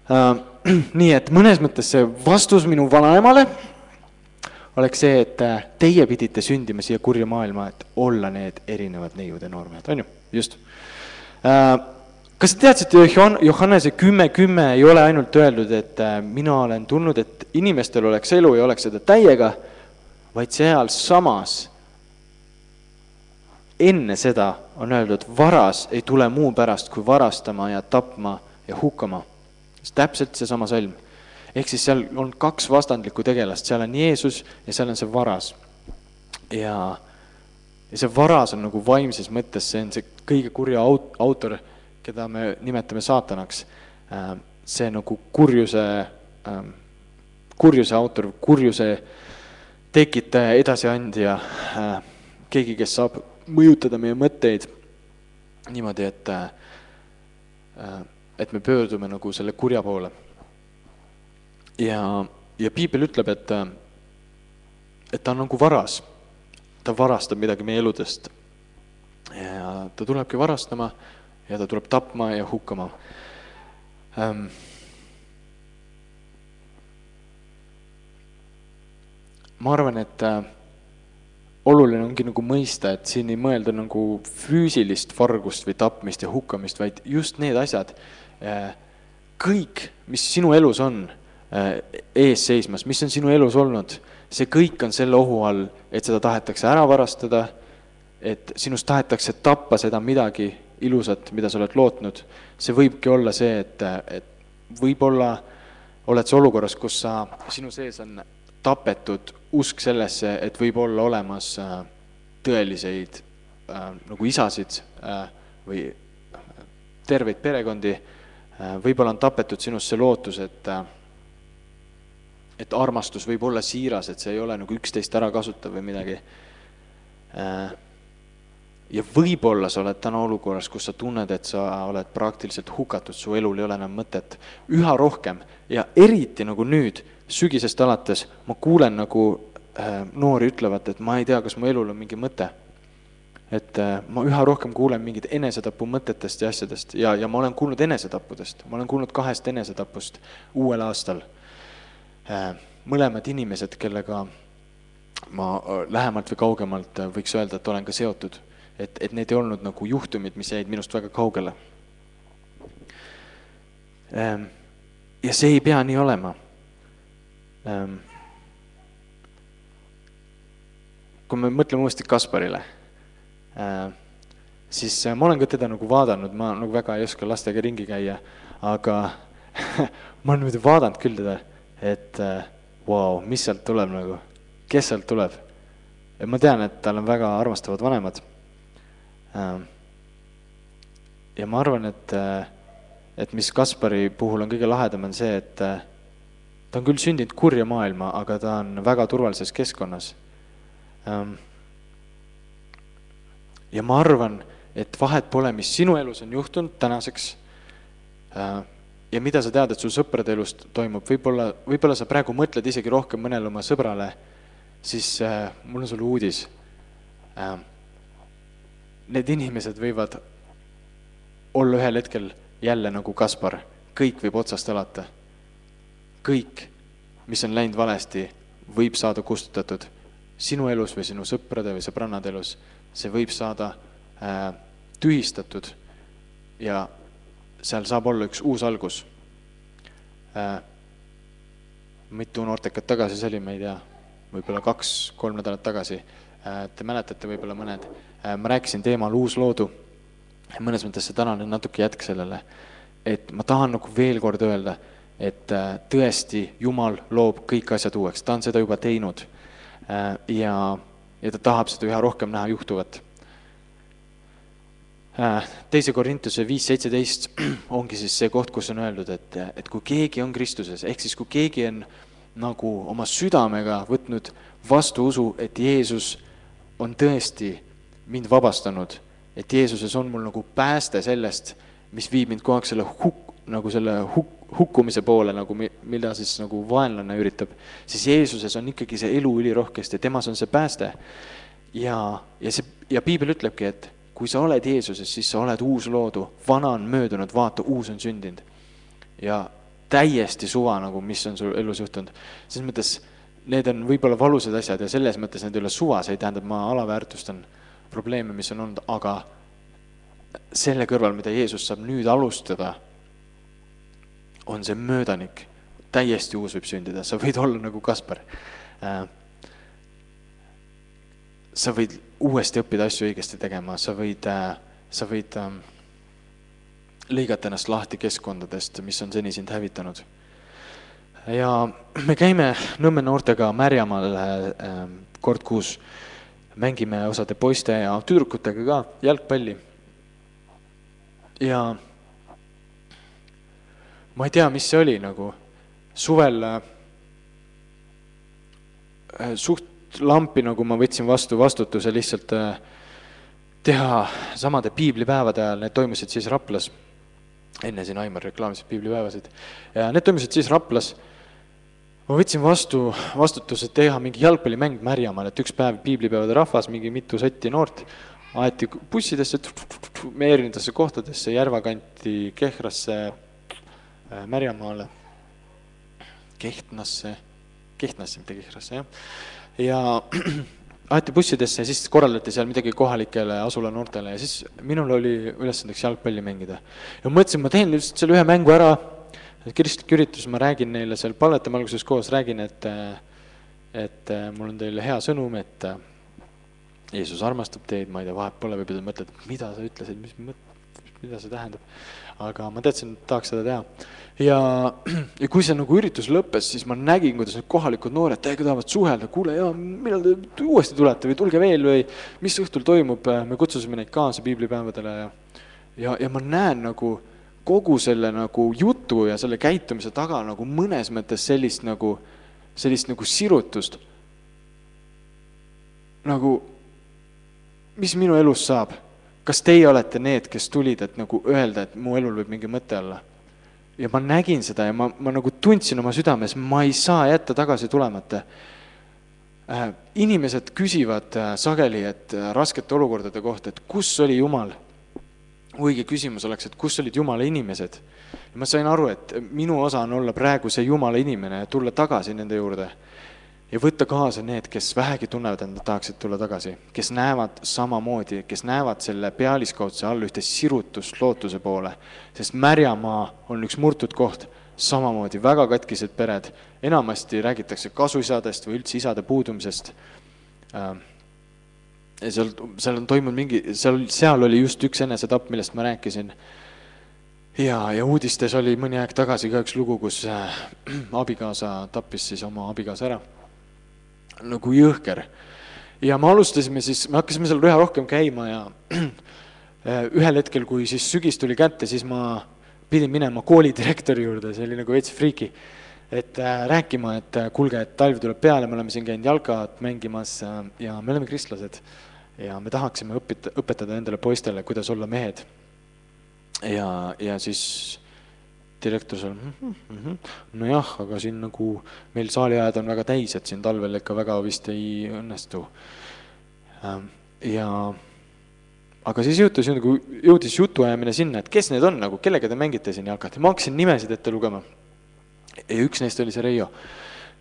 uh,. nii et mõnes mõttes see vastus minu vanaemale oleks see, et äh, teie pidite sündima siia kurja maailma, et olla need erinevad neiud ja noormehed, on ju, just. Äh, kas te teadsite, Johannese kümme, kümme ei ole ainult öeldud, et äh, mina olen tulnud, et inimestel oleks elu ja oleks seda täiega, vaid sealsamas enne seda on öeldud, varas ei tule muu pärast kui varastama ja tapma ja hukkama. täpselt seesama salm ehk siis seal on kaks vastandlikku tegelast, seal on Jeesus ja seal on see varas. ja, ja see varas on nagu vaimses mõttes, see on see kõige kurja aut-, autor, keda me nimetame saatanaks. Äh, see nagu kurjuse, ähm, kurjuse autor, kurjuse tekitaja, edasiandja, äh, keegi, kes saab mõjutada meie mõtteid niimoodi, et, äh, et me pöördume nagu selle kurja poole ja, ja piibel ütleb, et, et ta on nagu varas. ta varastab midagi meie eludest. ja ta tulebki varastama ja ta tuleb tapma ja hukkama ähm,. ma arvan, et äh, oluline ongi nagu mõista, et siin ei mõelda nagu füüsilist vargust või tapmist ja hukkamist, vaid just need asjad äh,, kõik, mis sinu elus on Äh, ees seismas, mis on sinu elus olnud, see kõik on selle ohu all, et seda tahetakse ära varastada, et sinust tahetakse tappa seda midagi ilusat, mida sa oled lootnud. see võibki olla see, et, et võib-olla oled sa olukorras, kus sa, sinu sees on tapetud usk sellesse, et võib olla olemas äh, tõeliseid äh, nagu isasid äh, või terveid perekondi võib-olla on tapetud sinust see lootus, et et armastus võib olla siiras, et see ei ole nagu üksteist ära kasutav või midagi. Ja võib-olla sa oled täna olukorras, kus sa tunned, et sa oled praktiliselt hukatud, su elul ei ole enam mõtet. üha rohkem ja eriti nagu nüüd, sügisest alates, ma kuulen nagu äh, noori ütlevat, et ma ei tea, kas mu elul on mingi mõte. et äh, ma üha rohkem kuulen mingit enesetapu mõtetest ja asjadest ja, ja ma olen kuulnud enesetappudest, ma olen kuulnud kahest enesetapust uuel aastal Äh, mõlemad inimesed, kellega ma äh, lähemalt või kaugemalt äh, võiks öelda, et olen ka seotud, et, et need ei olnud nagu juhtumid, mis jäid minust väga kaugele. Ähm, ja see ei pea nii olema. Ähm, kui me mõtleme uuesti Kasparile, siis ma olen ka teda nagu vaadanud, ma nagu väga ei oska lastega ringi käia, aga ma olen niimoodi vaadanud küll teda et vau wow,, mis sealt tuleb nagu, kes sealt tuleb. ma tean, et tal on väga armastavad vanemad. Ähm, ja ma arvan, et, äh, et mis Kaspari puhul on kõige lahedam, on see, et äh, ta on küll sündinud kurja maailma, aga ta on väga turvalises keskkonnas. Ähm, ja ma arvan, et vahet pole, mis sinu elus on juhtunud tänaseks, äh, ja mida sa tead, et sul sõprade elus toimub, võib-olla, võib-olla sa praegu mõtled isegi rohkem mõnele oma sõbrale, siis mul on sulle uudis äh,. Need inimesed võivad olla ühel hetkel jälle nagu Kaspar, kõik võib otsast alata. kõik, mis on läinud valesti, võib saada kustutatud sinu elus või sinu sõprade või sõbrannade elus, see võib saada äh, tühistatud ja seal saab olla üks uus algus äh,. mitu noortekat tagasi see oli, ma ei tea, võib-olla kaks-kolm nädalat tagasi äh,. Te mäletate võib-olla mõned ma rääkisin teemal uus loodu. mõnes mõttes see tänane natuke jätk sellele, et ma tahan nagu veel kord öelda, et äh, tõesti Jumal loob kõik asjad uueks, ta on seda juba teinud. Äh, ja, ja ta tahab seda üha rohkem näha juhtuvat. Äh, teise Korintuse viis seitseteist ongi siis see koht, kus on öeldud, et, et kui keegi on Kristuses, ehk siis kui keegi on nagu oma südamega võtnud vastu usu, et Jeesus on tõesti mind vabastanud, et Jeesuses on mul nagu pääste sellest, mis viib mind kogu aeg selle huk-, nagu selle huk-, hukkumise poole nagu, mida siis nagu vaenlane üritab, siis Jeesuses on ikkagi see elu ülirohkesti, temas on see pääste. ja, ja see, ja piibel ütlebki, et kui sa oled Jeesuses, siis sa oled uus loodu, vana on möödunud, vaata, uus on sündinud. ja täiesti suva nagu, mis on sul elus juhtunud. selles mõttes need on võib-olla valusad asjad ja selles mõttes need ei ole suva, see ei tähenda, et ma alaväärtustan probleeme, mis on olnud, aga selle kõrval, mida Jeesus saab nüüd alustada, on see möödanik. täiesti uus võib sündida, sa võid olla nagu Kaspar äh, sa võid uuesti õppida asju õigesti tegema, sa võid, äh, sa võid ähm, lõigata ennast lahti keskkondadest, mis on seni sind hävitanud. ja me käime Nõmme noortega Märjamaal äh, kord kuus, mängime osade poiste ja tüdrukutega ka jalgpalli. ja ma ei tea, mis see oli nagu, suvel äh, suht lampi, nagu ma võtsin vastu vastutuse lihtsalt äh, teha samade piiblipäevade ajal, need toimusid siis Raplas. enne siin Aimar reklaamisid piiblipäevasid ja need toimusid siis Raplas. Ma võtsin vastu vastutuse teha mingi jalgpallimäng Märjamaal, et üks päev piiblipäevade rahvas, mingi mitu sotti noort, aeti bussidesse, erinevatesse kohtadesse, Järva kanti, Kehrasse, äh, Märjamaale, Kehtnasse, Kehtnasse, mitte Kehrasse, jah ja aeti bussidesse ja siis korraldati seal midagi kohalikele asula noortele ja siis minul oli ülesandeks jalgpalli mängida. ja ma mõtlesin, ma teen lihtsalt selle ühe mängu ära, kristlik üritus, ma räägin neile seal palvetame alguses koos, räägin, et et mul on teile hea sõnum, et Jeesus armastab teid, ma ei tea, vahet pole, võib-olla mõtled, mida sa ütlesid, mis mõt-, mida see tähendab. aga ma teadsin, et tahaks seda teha ja, ja kui see nagu üritus lõppes, siis ma nägin, kuidas need kohalikud noored täiega tahavad suhelda, kuule, ja millal te uuesti tulete või tulge veel või mis õhtul toimub, me kutsusime neid kaasa piiblipäevadele ja ja, ja ma näen nagu kogu selle nagu jutu ja selle käitumise taga nagu mõnes mõttes sellist nagu, sellist nagu sirutust. nagu, mis minu elus saab? kas teie olete need, kes tulid, et nagu öelda, et mu elul võib mingi mõte olla? ja ma nägin seda ja ma, ma nagu tundsin oma südames, ma ei saa jätta tagasi tulemata. Äh, inimesed küsivad äh, sageli, et äh, raskete olukordade kohta, et kus oli Jumal. Õige küsimus oleks, et kus olid Jumala inimesed. ma sain aru, et minu osa on olla praegu see Jumala inimene ja tulla tagasi nende juurde ja võtta kaasa need, kes vähegi tunnevad, et nad tahaksid tulla tagasi, kes näevad samamoodi, kes näevad selle pealiskaudse all ühte sirutust lootuse poole. sest Märjamaa on üks murtud koht, samamoodi väga katkised pered, enamasti räägitakse kasuisadest või üldse isade puudumisest. Ja seal, seal on toimunud mingi, seal, seal oli just üks enesetapp, millest ma rääkisin. Ja, ja uudistes oli mõni aeg tagasi ka üks lugu, kus äh, abikaasa tappis siis oma abikaasa ära. Nagu jõhker. ja me alustasime siis, me hakkasime seal üha rohkem käima ja ühel hetkel, kui siis sügis tuli kätte, siis ma pidin minema koolidirektori juurde, see oli nagu veits friiki, et äh, rääkima, et äh, kuulge, et talv tuleb peale, me oleme siin käinud jalkat mängimas äh, ja me oleme kristlased ja me tahaksime õpita, õpetada nendele poistele, kuidas olla mehed. ja, ja siis direktor seal mm -hmm, mm -hmm. nojah, aga siin nagu meil saaliajad on väga täis, et siin talvel ikka väga vist ei õnnestu. Ähm, ja aga siis jõutis nagu, jõudis jutuajamine sinna, et kes need on nagu, kellega te mängite siin jalkat ja ma hakkasin nimesid ette lugema. ja üks neist oli see Reio.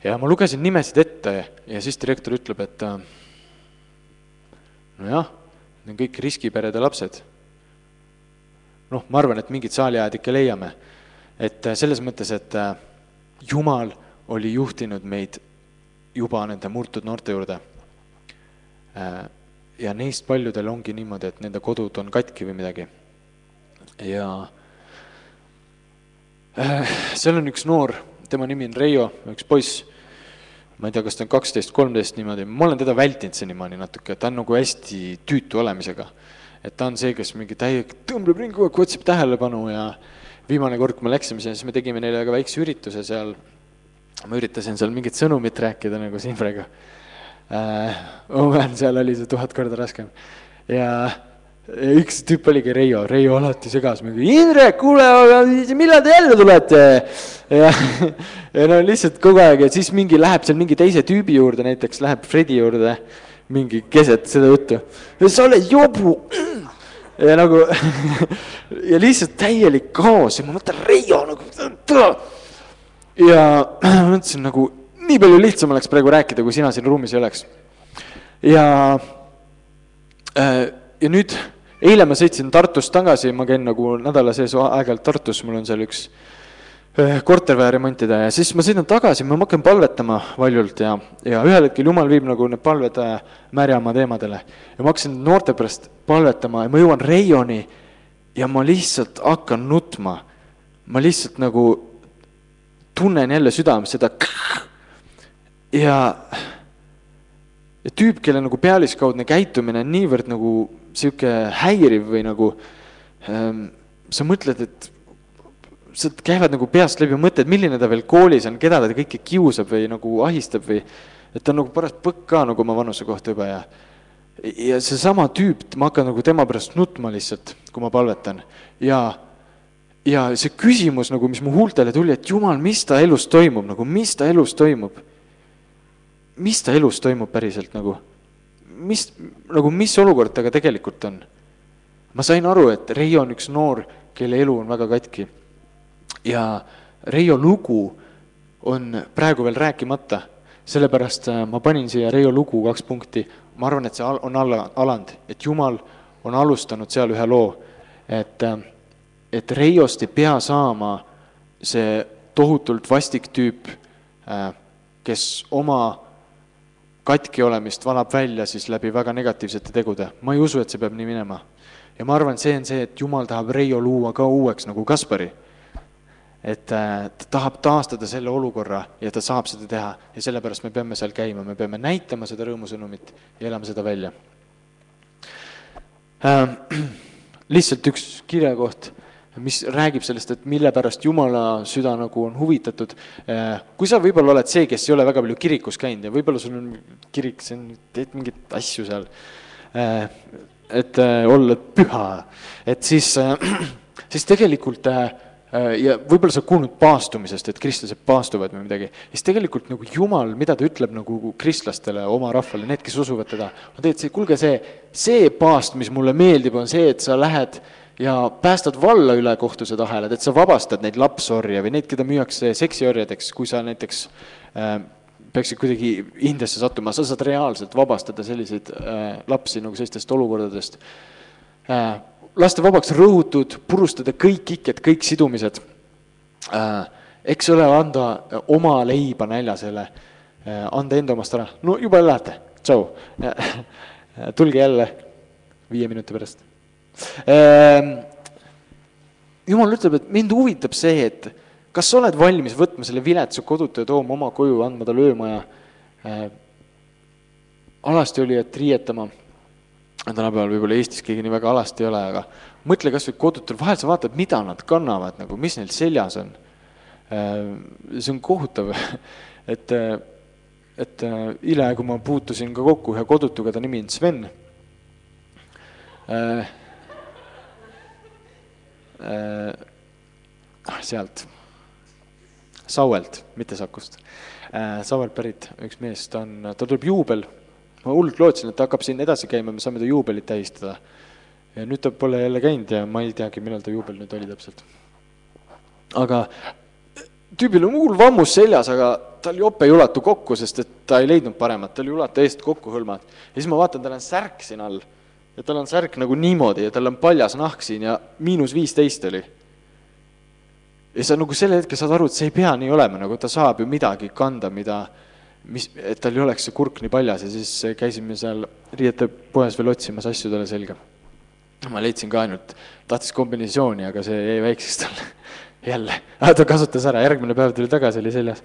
ja ma lugesin nimesid ette ja siis direktor ütleb, et äh, nojah, need on kõik riskiperede lapsed. noh, ma arvan, et mingid saaliajad ikka leiame. et äh, selles mõttes, et äh, Jumal oli juhtinud meid juba nende murtud noorte juurde. ja neist paljudel ongi niimoodi, et nende kodud on katki või midagi. ja seal on üks noor, tema nimi on Reio, üks poiss ma ei tea, kas ta on kaksteist, kolmteist niimoodi, ma olen teda vältinud senimaani natuke, ta on nagu hästi tüütu olemisega. et ta on see, kes mingi täiega tõmbleb ringi kogu aeg, otsib tähelepanu ja viimane kord, kui me läksime sinna, siis me tegime neile ka väikse ürituse seal. ma üritasin seal mingit sõnumit rääkida nagu siin praegu äh,. man, seal oli see tuhat korda raskem ja ja üks tüüp oligi Reio, Reio alati segas mingi, Indrek, kuule, millal te jälle tulete? ja, ja no lihtsalt kogu aeg ja siis mingi läheb seal mingi teise tüübi juurde, näiteks läheb Fredi juurde, mingi keset seda juttu. sa oled jobu. ja nagu ja lihtsalt täielik kaos ja ma mõtlen, Reio nagu. ja mõtlesin nagu, nii palju lihtsam oleks praegu rääkida, kui sina siin ruumis ei oleks. ja äh, ja nüüd eile ma sõitsin Tartust tagasi, ma käin nagu nädala sees aeg-ajalt Tartus, mul on seal üks eh, korter vaja remontida ja siis ma sõidan tagasi, ma hakkan palvetama valjult ja, ja ühel hetkel jumal viib nagu need palved eh, märjamaa teemadele. ja ma hakkasin noorte pärast palvetama ja ma jõuan Reioni ja ma lihtsalt hakkan nutma. ma lihtsalt nagu tunnen jälle südames seda ja, ja tüüp, kelle nagu pealiskaudne käitumine on niivõrd nagu sihuke häiriv või nagu ähm, sa mõtled, et sa käivad nagu peast läbi mõtted, milline ta veel koolis on, keda ta kõike kiusab või nagu ahistab või et ta on nagu paras põkk ka nagu oma vanuse kohta juba ja ja seesama tüüp, ma hakkan nagu tema pärast nutma lihtsalt, kui ma palvetan ja ja see küsimus nagu, mis mu huultele tuli, et jumal, mis ta elus toimub, nagu mis ta elus toimub? mis ta elus toimub päriselt nagu? mis, nagu mis olukord temaga tegelikult on? ma sain aru, et Reio on üks noor, kelle elu on väga katki. Ja Reio lugu on praegu veel rääkimata, sellepärast äh, ma panin siia Reio lugu kaks punkti, ma arvan, et see on alla, aland, et Jumal on alustanud seal ühe loo, et, äh, et Reiost ei pea saama see tohutult vastik tüüp, äh, kes oma katki olemist valab välja siis läbi väga negatiivsete tegude. ma ei usu, et see peab nii minema. ja ma arvan, see on see, et Jumal tahab Reio luua ka uueks nagu Kaspari. Et äh, ta tahab taastada selle olukorra ja ta saab seda teha ja sellepärast me peame seal käima, me peame näitama seda rõõmusõnumit ja elama seda välja äh,. lihtsalt üks kirjakoht mis räägib sellest, et mille pärast Jumala süda nagu on huvitatud. Äh, kui sa võib-olla oled see, kes ei ole väga palju kirikus käinud ja võib-olla sul on kirik, on, teed mingeid asju seal, äh, et äh, olla püha, et siis, siis tegelikult ja võib-olla sa kuulnud paastumisest, et kristlased paastuvad või midagi, siis tegelikult nagu Jumal, mida ta ütleb nagu kristlastele, oma rahvale, need, kes usuvad teda, on tegelikult see, kuulge, see, see paast, mis mulle meeldib, on see, et sa lähed ja päästad valla üle kohtuse tahelad, et sa vabastad neid lapsorje või neid, keda müüakse seksiorjadeks, kui sa näiteks äh, peaksid kuidagi Indiasse sattuma, sa saad reaalselt vabastada selliseid äh, lapsi nagu sellistest olukordadest äh,. Lasta vabaks rõhutud, purustada kõik ikked, kõik sidumised. Äh,. eks ole, anda oma leiba näljasele. Äh,, anda enda omast ära, no juba lähete, tšau. Tulge jälle viie minuti pärast. Ehm, jumal ütleb, et mind huvitab see, et kas sa oled valmis võtma selle viletsa kodutu ja tooma oma koju, andma talle öömaja? Äh,, alasti olijat riietama. Tänapäeval võib-olla Eestis keegi nii väga alasti ei ole, aga mõtle kas või kodutul, vahel sa vaatad, mida nad kannavad nagu, mis neil seljas on äh,. see on kohutav, et, et hiljaaegu äh, ma puutusin ka kokku ühe kodutuga, ta nimi on Sven Äh, sealt Sauelt, mitte Sakust. Sauelt pärit üks mees, ta on, tal tuleb juubel. Ma hullult lootsin, et ta hakkab siin edasi käima, me saame ta juubelit tähistada. ja nüüd ta pole jälle käinud ja ma ei teagi, millal ta juubel nüüd oli täpselt. aga tüübil on hull vammus seljas, aga tal jope ei ulatu kokku, sest et ta ei leidnud paremat, tal ei ulata eest kokku hõlmad. ja siis ma vaatan, tal on särk siin all ja tal on särk nagu niimoodi ja tal on paljas nahk siin ja miinus viisteist oli ja sa nagu sel hetkel saad aru, et see ei pea nii olema, nagu ta saab ju midagi kanda, mida, mis, et tal ei oleks see kurk nii paljas ja siis käisime seal riietepoes veel otsimas asju talle selga. ma leidsin ka ainult, tahtis kombinatsiooni, aga see jäi väikseks talle jälle, ta kasutas ära, järgmine päev tuli tagasi, oli seljas.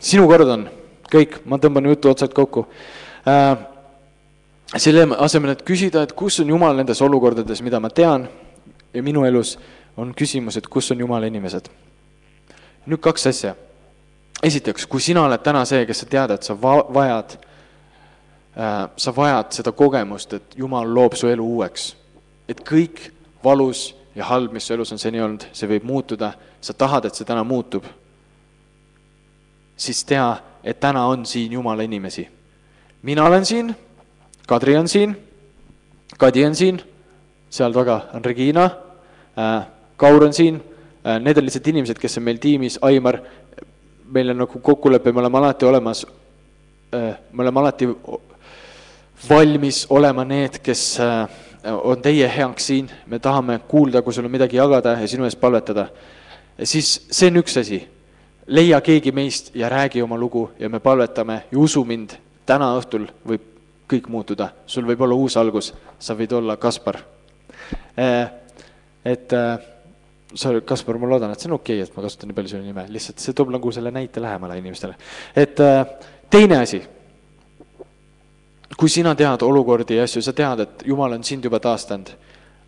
sinu kord on, kõik, ma tõmban jutu otsad kokku äh,. selle asemel, et küsida, et kus on Jumal nendes olukordades, mida ma tean ja minu elus on küsimus, et kus on Jumala inimesed. Nüüd kaks asja. esiteks, kui sina oled täna see, kes sa tead, et sa va-, vajad äh,, sa vajad seda kogemust, et Jumal loob su elu uueks. et kõik valus ja halb, mis su elus on seni olnud, see võib muutuda, sa tahad, et see täna muutub, siis tea, et täna on siin Jumala inimesi. mina olen siin, Kadri on siin, Kadi on siin, seal taga on Regina Äh, Kaur on siin, need on lihtsalt inimesed, kes on meil tiimis, Aimar, meil on nagu kokkulepe, me oleme alati olemas, äh, me oleme alati valmis olema need, kes on teie heaks siin, me tahame kuulda, kui sul on midagi jagada ja sinu eest palvetada. siis see on üks asi, leia keegi meist ja räägi oma lugu ja me palvetame. Ja usu mind, täna õhtul võib kõik muutuda, sul võib olla uus algus, sa võid olla Kaspar. Et sorry, Kaspar, ma loodan, et see on okei okay,, et ma kasutan nii palju sinu nime, lihtsalt see toob nagu selle näite lähemale inimestele. et äh, teine asi, kui sina tead olukordi ja asju, sa tead, et Jumal on sind juba taastanud,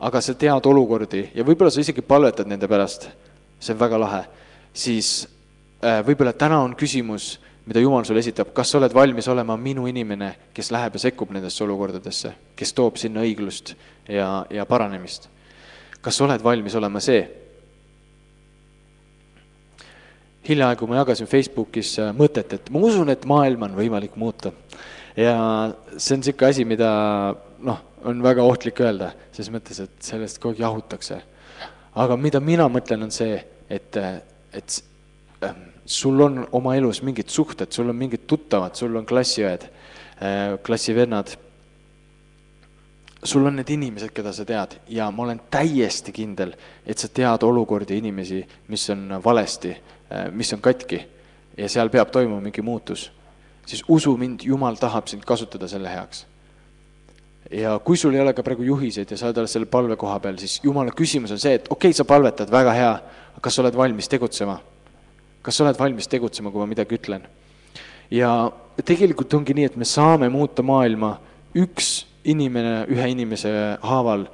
aga sa tead olukordi ja võib-olla sa isegi palvetad nende pärast, see on väga lahe, siis äh, võib-olla täna on küsimus, mida Jumal sulle esitab, kas sa oled valmis olema minu inimene, kes läheb ja sekkub nendesse olukordadesse, kes toob sinna õiglust ja, ja paranemist kas sa oled valmis olema see? Hiljaaegu ma jagasin Facebookis äh, mõtet, et ma usun, et maailma on võimalik muuta. ja see on niisugune asi, mida noh, on väga ohtlik öelda, ses mõttes, et sellest kogu aeg jahutakse. aga mida mina mõtlen, on see, et, et äh, sul on oma elus mingid suhted, sul on mingid tuttavad, sul on klassiõed, äh, klassivennad sul on need inimesed, keda sa tead ja ma olen täiesti kindel, et sa tead olukordi, inimesi, mis on valesti, äh, mis on katki ja seal peab toimuma mingi muutus, siis usu mind, Jumal tahab sind kasutada selle heaks. ja kui sul ei ole ka praegu juhiseid ja sa oled alles selle palve koha peal, siis Jumala küsimus on see, et okei okay,, sa palvetad, väga hea, aga kas sa oled valmis tegutsema? kas sa oled valmis tegutsema, kui ma midagi ütlen? ja tegelikult ongi nii, et me saame muuta maailma üks inimene ühe inimese haaval,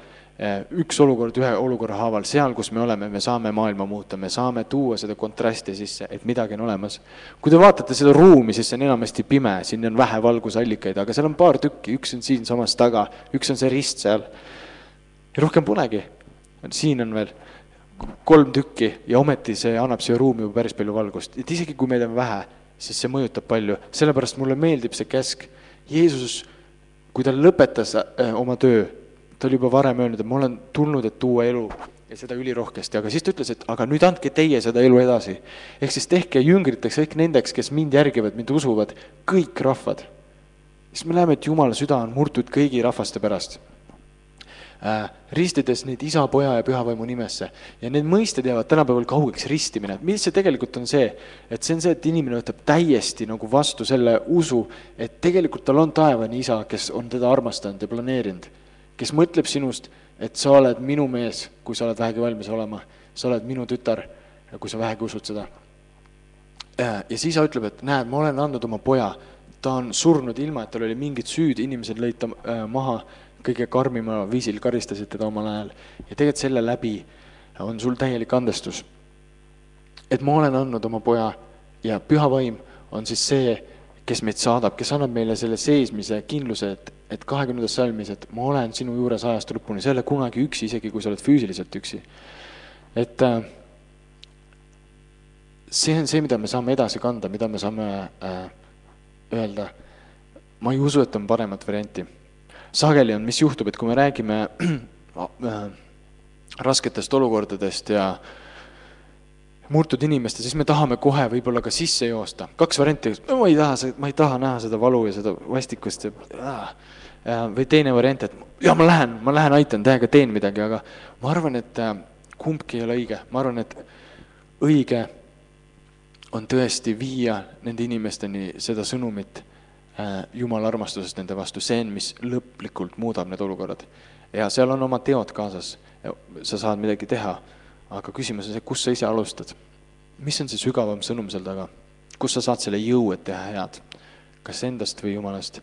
üks olukord ühe olukorra haaval, seal, kus me oleme, me saame maailma muuta, me saame tuua seda kontrasti sisse, et midagi on olemas. kui te vaatate seda ruumi, siis see on enamasti pime, siin on vähe valgusallikaid, aga seal on paar tükki, üks on siinsamas taga, üks on see rist seal. ja rohkem polegi. siin on veel kolm tükki ja ometi see annab siia ruumi juba päris palju valgust, et isegi kui meid on vähe, siis see mõjutab palju, sellepärast mulle meeldib see käsk. Jeesus kui ta lõpetas äh, oma töö, ta oli juba varem öelnud, et ma olen tulnud, et tuua elu ja seda ülirohkesti, aga siis ta ütles, et aga nüüd andke teie seda elu edasi. ehk siis tehke jüngriteks kõik nendeks, kes mind järgivad, mind usuvad, kõik rahvad. siis me näeme, et Jumala süda on murtud kõigi rahvaste pärast äh, ristides neid isa, poja ja pühavaimu nimesse. ja need mõisted jäävad tänapäeval kaugeks ristimine, mis see tegelikult on see, et see on see, et inimene võtab täiesti nagu vastu selle usu, et tegelikult tal on taevane isa, kes on teda armastanud ja planeerinud, kes mõtleb sinust, et sa oled minu mees, kui sa oled vähegi valmis olema, sa oled minu tütar, kui sa vähegi usud seda. Äh, ja siis ta ütleb, et näed, ma olen andnud oma poja, ta on surnud ilma, et tal oli mingit süüd, inimesed lõid ta äh, maha. Kõige karmimal viisil karistasid teda omal ajal. Ja tegelikult selle läbi on sul täielik andestus. et ma olen andnud oma poja ja püha vaim on siis see, kes meid saadab, kes annab meile selle seesmise kindluse, et, et kahekümnendas salmis, et ma olen sinu juures ajast lõpuni, sa ei ole kunagi üksi, isegi kui sa oled füüsiliselt üksi. et äh, see on see, mida me saame edasi kanda, mida me saame äh, öelda. ma ei usu, et on paremat varianti. sageli on, mis juhtub, et kui me räägime äh, rasketest olukordadest ja murtud inimeste, siis me tahame kohe võib-olla ka sisse joosta. kaks varianti, ma ei taha, ma ei taha näha seda valu ja seda vastikust ja äh, või teine variant, et ja ma lähen, ma lähen aitan täiega, teen midagi, aga ma arvan, et äh, kumbki ei ole õige, ma arvan, et õige on tõesti viia nende inimesteni seda sõnumit äh, Jumala armastusest nende vastu, see on, mis lõplikult muudab need olukorrad. ja seal on oma teod kaasas, sa saad midagi teha, aga küsimus on see, kus sa ise alustad. mis on see sügavam sõnum seal taga? kust sa saad selle jõu, et teha head? kas endast või Jumalast?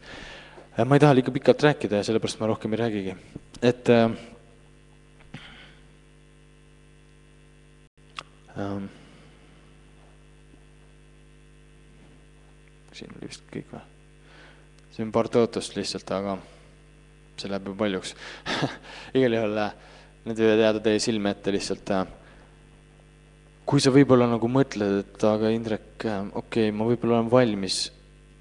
ma ei taha liiga pikalt rääkida ja sellepärast ma rohkem ei räägigi. et äh, ähm, siin oli vist kõik või? see on paar tõotust lihtsalt, aga see läheb ju paljuks igal juhul äh, need võivad jääda teie silme ette lihtsalt. äh, kui sa võib-olla nagu mõtled, et aga Indrek, äh, okei okay,, ma võib-olla olen valmis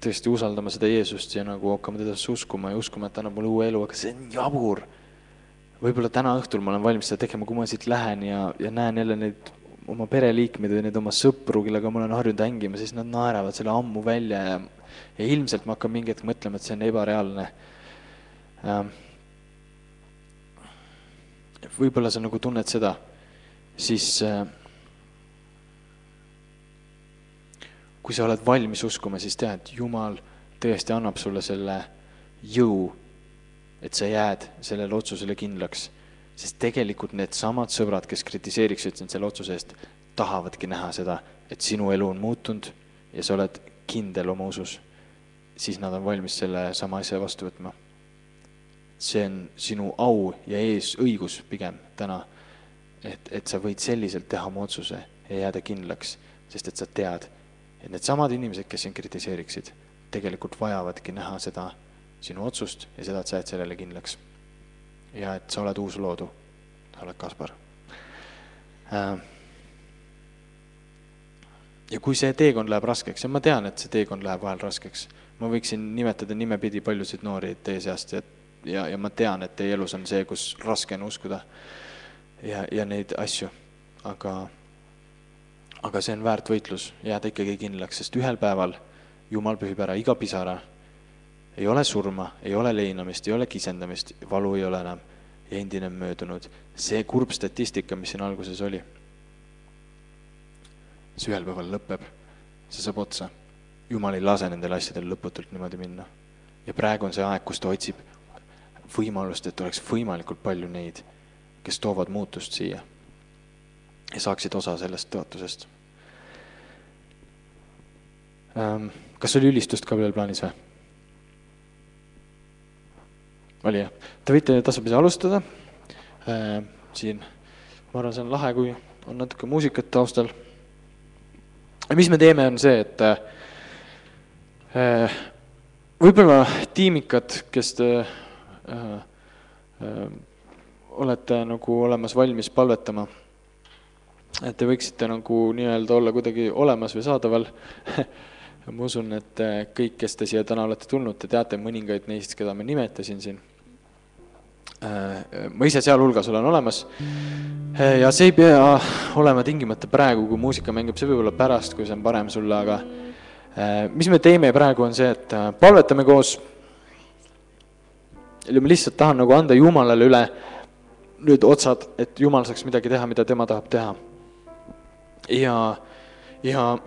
tõesti usaldama seda Jeesust ja nagu hakkama tedasse uskuma ja uskuma, et ta annab mulle uue elu, aga see on jabur. võib-olla täna õhtul ma olen valmis seda tegema, kui ma siit lähen ja, ja näen jälle neid oma pereliikmeid või neid oma sõpru, kellega ma olen harjunud hängima, siis nad naeravad selle ammu välja ja, ja ilmselt ma hakkan mingi hetk mõtlema, et see on ebareaalne. Ähm, võib-olla sa nagu tunned seda, siis äh, kui sa oled valmis uskuma, siis tea, et Jumal tõesti annab sulle selle jõu, et sa jääd sellele otsusele kindlaks sest tegelikult needsamad sõbrad, kes kritiseeriksid sind selle otsuse eest, tahavadki näha seda, et sinu elu on muutunud ja sa oled kindel oma usus, siis nad on valmis selle sama asja vastu võtma. see on sinu au ja eesõigus pigem täna, et, et sa võid selliselt teha oma otsuse ja jääda kindlaks, sest et sa tead, et needsamad inimesed, kes sind kritiseeriksid, tegelikult vajavadki näha seda sinu otsust ja seda, et sa jääd sellele kindlaks. Ja et sa oled uus loodu, sa oled Kaspar. Äh, ja kui see teekond läheb raskeks ja ma tean, et see teekond läheb vahel raskeks, ma võiksin nimetada nimepidi paljusid noori teie seast ja, ja, ja ma tean, et teie elus on see, kus raske on uskuda ja, ja neid asju, aga, aga see on väärt võitlus, jääda ikkagi kindlaks, sest ühel päeval Jumal pühib ära iga pisara ei ole surma, ei ole leinamist, ei ole kisendamist, valu ei ole enam ja endine on möödunud. see kurb statistika, mis siin alguses oli, see ühel päeval lõpeb, see saab otsa. jumal ei lase nendel asjadel lõputult niimoodi minna. ja praegu on see aeg, kus ta otsib võimalust, et oleks võimalikult palju neid, kes toovad muutust siia ja saaksid osa sellest tõotusest. Ehm, kas oli ülistust ka veel plaanis või? oli jah, te võite tasapisi alustada äh,. siin, ma arvan, see on lahe, kui on natuke muusikat taustal. mis me teeme, on see, et äh, võib-olla tiimikad, kes te äh, äh, olete nagu olemas valmis palvetama, et te võiksite nagu nii-öelda olla kuidagi olemas või saadaval ma usun, et kõik, kes te siia täna olete tulnud, te teate mõningaid neist, keda ma nimetasin siin Äh, ma ise sealhulgas olen olemas. Äh, ja see ei pea olema tingimata praegu, kui muusika mängib, see võib olla pärast, kui see on parem sulle, aga mis me teeme praegu, on see, et palvetame koos. ma lihtsalt tahan nagu anda Jumalale üle nüüd otsad, et Jumal saaks midagi teha, mida tema tahab teha. Ja, ja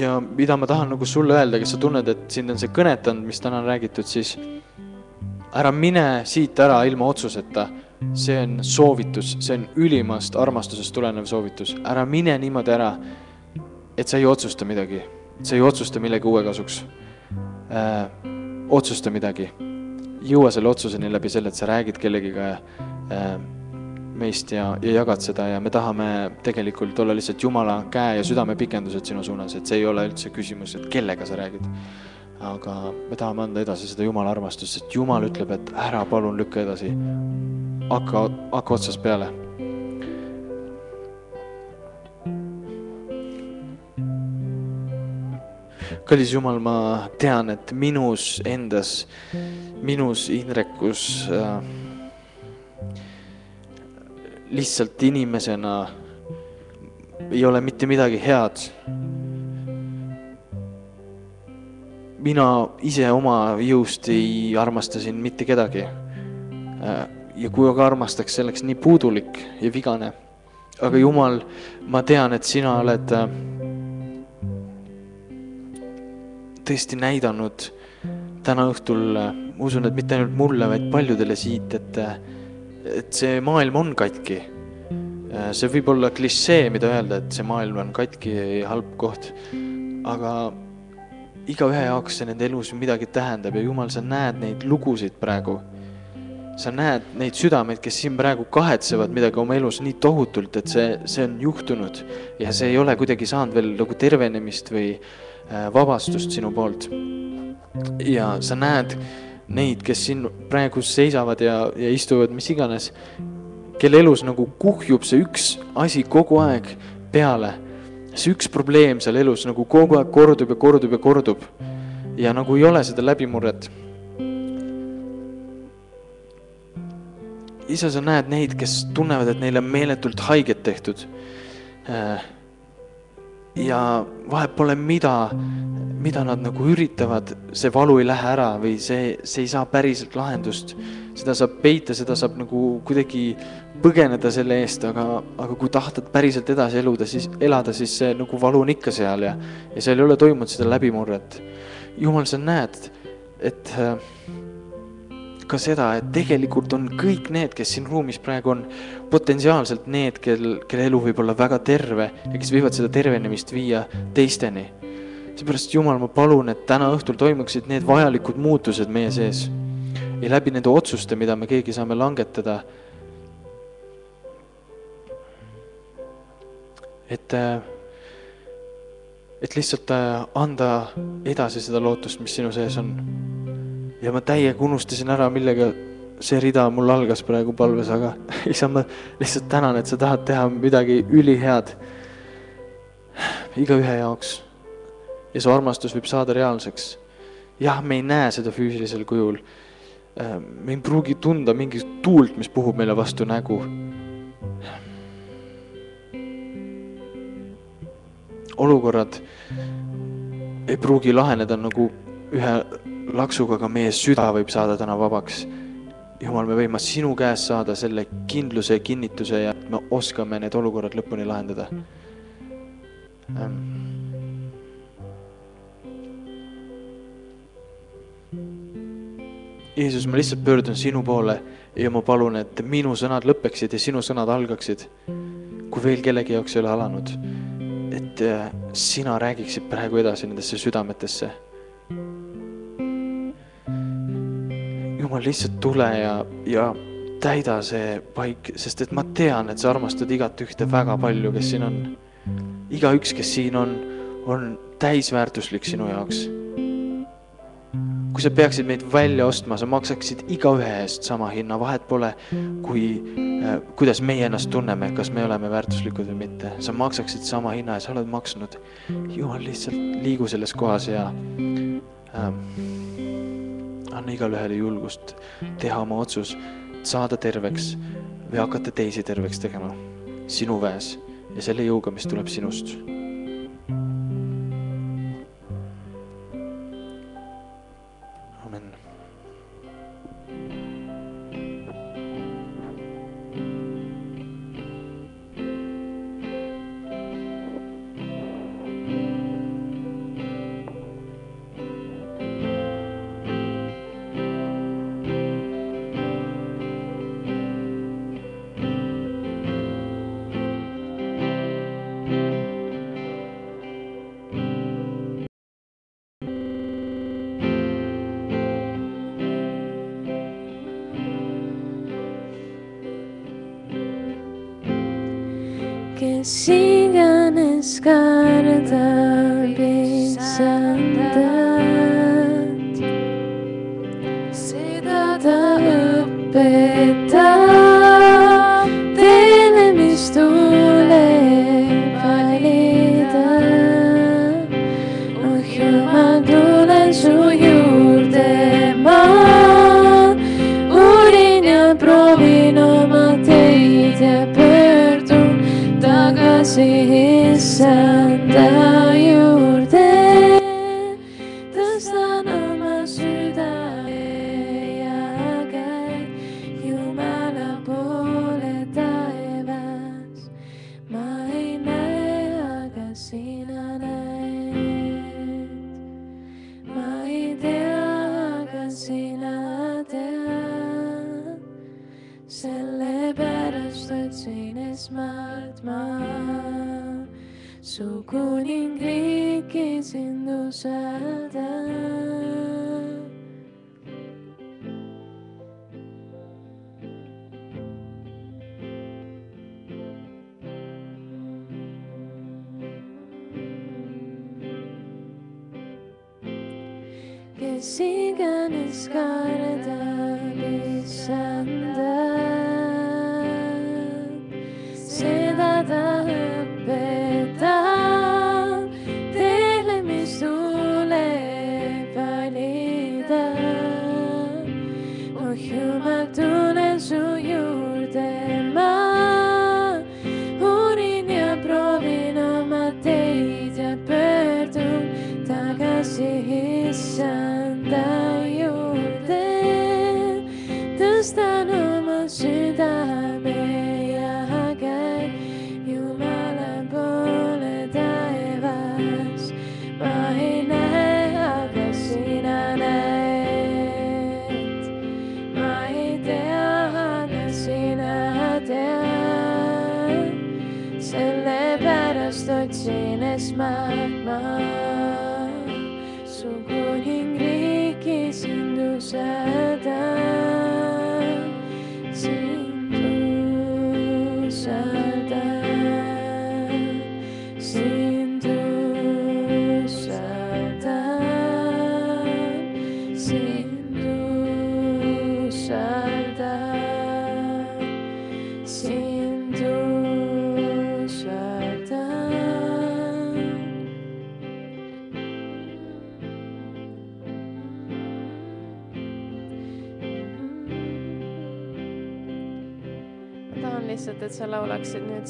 ja mida ma tahan nagu sulle öelda, kes sa tunned, et sind on see kõnetanud, mis täna on räägitud, siis ära mine siit ära ilma otsuseta. see on soovitus, see on ülimast armastusest tulenev soovitus, ära mine niimoodi ära, et sa ei otsusta midagi, sa ei otsusta millegi uue kasuks äh,. otsusta midagi, jõua selle otsuseni läbi selle, et sa räägid kellegiga äh, meist ja, ja jagad seda ja me tahame tegelikult olla lihtsalt Jumala käe ja südame pikendused sinu suunas, et see ei ole üldse küsimus, et kellega sa räägid. aga me tahame anda edasi seda Jumala armastust, sest Jumal ütleb, et ära palun lükka edasi. hakka, hakka otsast peale kallis Jumal, ma tean, et minus endas, minus Indrekus äh, lihtsalt inimesena ei ole mitte midagi head. mina ise oma jõust ei armasta siin mitte kedagi. Äh, ja kui aga armastaks, see oleks nii puudulik ja vigane. aga Jumal, ma tean, et sina oled äh, tõesti näidanud täna õhtul, ma usun, et mitte ainult mulle, vaid paljudele siit, et, et see maailm on katki. see võib olla klišee, mida öelda, et see maailm on katki halb koht, aga igaühe jaoks see nende elus midagi tähendab ja jumal, sa näed neid lugusid praegu. sa näed neid südameid, kes siin praegu kahetsevad midagi oma elus nii tohutult, et see, see on juhtunud ja see ei ole kuidagi saanud veel nagu tervenemist või Äh, vabastust sinu poolt. ja sa näed neid, kes siin praegu seisavad ja, ja istuvad, mis iganes, kelle elus nagu kuhjub see üks asi kogu aeg peale. see üks probleem seal elus nagu kogu aeg kordub ja kordub ja kordub. ja nagu ei ole seda läbimurret. isa, sa näed neid, kes tunnevad, et neile on meeletult haiget tehtud äh, ja vahet pole, mida, mida nad nagu üritavad, see valu ei lähe ära või see, see ei saa päriselt lahendust. seda saab peita, seda saab nagu kuidagi põgeneda selle eest, aga, aga kui tahtad päriselt edasi eluda, siis elada, siis see nagu valu on ikka seal ja, ja seal ei ole toimunud seda läbimurret. jumal, sa näed, et äh, ka seda, et tegelikult on kõik need, kes siin ruumis praegu on, potentsiaalselt need, kel, kelle elu võib olla väga terve ja kes võivad seda tervenemist viia teisteni. seepärast, Jumal, ma palun, et täna õhtul toimuksid need vajalikud muutused meie sees ja läbi nende otsuste, mida me keegi saame langetada. et, et lihtsalt anda edasi seda lootust, mis sinu sees on ja ma täiega unustasin ära, millega see rida mul algas praegu palves, aga issand, ma lihtsalt tänan, et sa tahad teha midagi ülihead igaühe jaoks. ja su armastus võib saada reaalseks. jah, me ei näe seda füüsilisel kujul. Äh, me ei pruugi tunda mingit tuult, mis puhub meile vastu nägu. olukorrad ei pruugi laheneda nagu ühe laksuga ka meie süda võib saada täna vabaks. jumal, me võime sinu käest saada selle kindluse ja kinnituse ja me oskame need olukorrad lõpuni lahendada ähm.. Jeesus, ma lihtsalt pöördun sinu poole ja ma palun, et minu sõnad lõpeksid ja sinu sõnad algaksid. kui veel kellegi jaoks ei ole alanud, et äh, sina räägiksid praegu edasi nendesse südametesse jumal, lihtsalt tule ja, ja täida see paik, sest et ma tean, et sa armastad igat ühte väga palju, kes siin on. igaüks, kes siin on, on täisväärtuslik sinu jaoks. kui sa peaksid meid välja ostma, sa maksaksid igaühe eest sama hinna, vahet pole, kui äh,, kuidas meie ennast tunneme, kas me oleme väärtuslikud või mitte. sa maksaksid sama hinna ja sa oled maksnud. jumal, lihtsalt liigu selles kohas ja ähm, anna igale ühele julgust teha oma otsus, saada terveks või hakata teisi terveks tegema. Sinu väes ja selle jõuga, mis tuleb sinust kes iganes kardab issandat, seda ta õpetab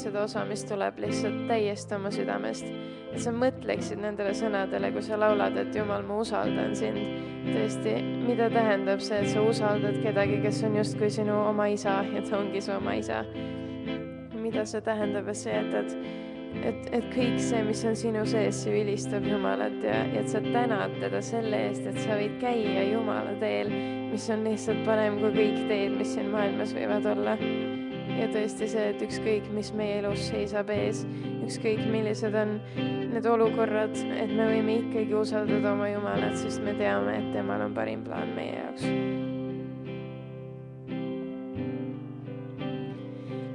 seda osa, mis tuleb lihtsalt täiesti oma südamest. et sa mõtleksid nendele sõnadele, kui sa laulad, et Jumal, ma usaldan sind. tõesti, mida tähendab see, et sa usaldad kedagi, kes on justkui sinu oma isa ja ta ongi su oma isa. mida see tähendab, et sa jätad, et, et kõik see, mis on sinu sees, see ülistab Jumalat ja, ja et sa tänad teda selle eest, et sa võid käia Jumala teel, mis on lihtsalt parem kui kõik teed, mis siin maailmas võivad olla ja tõesti see, et ükskõik, mis meie elus seisab ees, ükskõik, millised on need olukorrad, et me võime ikkagi usaldada oma Jumalat, sest me teame, et temal on parim plaan meie jaoks.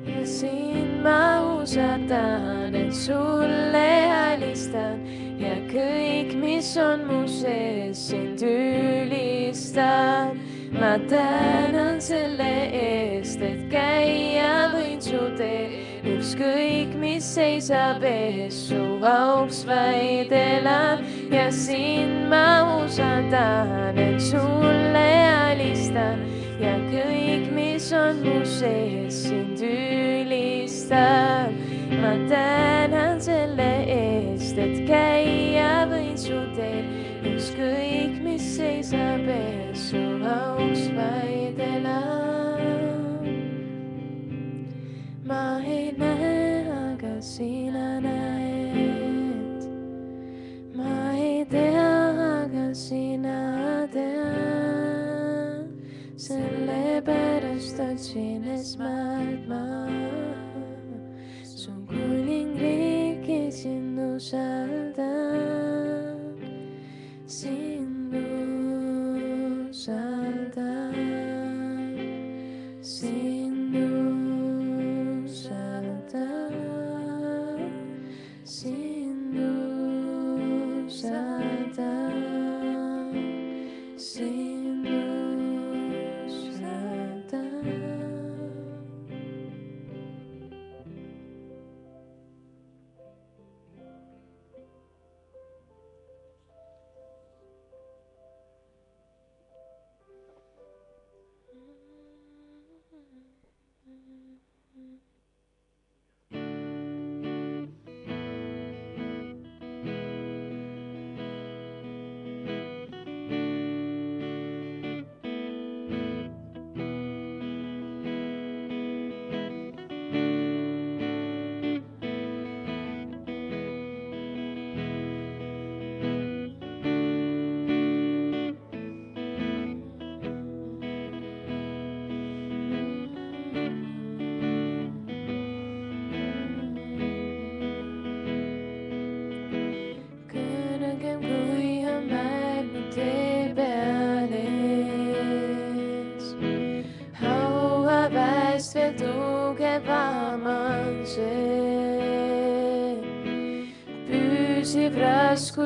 ja sind ma usaldan, et sulle alistan ja kõik, mis on mu sees, sind ülistan. Ma tänan selle eest, et käia võin su teel, ükskõik, mis seisab ees, su auks vaid elan. Ja sind ma usaldan, et sulle alistan. Ja kõik, mis on mu sees, sind ülistab. ma tänan selle eest,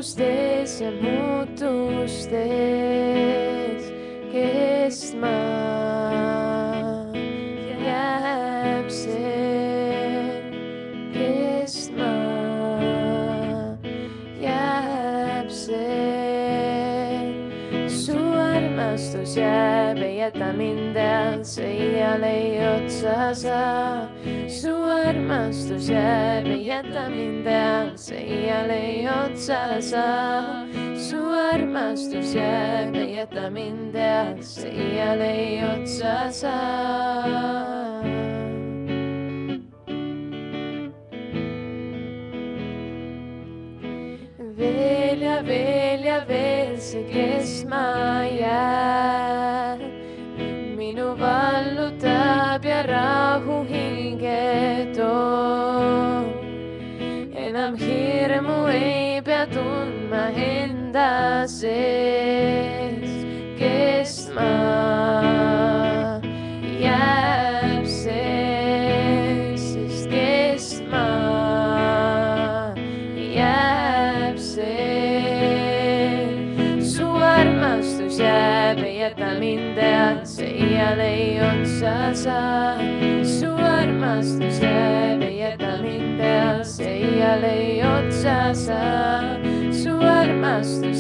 nos deixa bom. Otsa saa.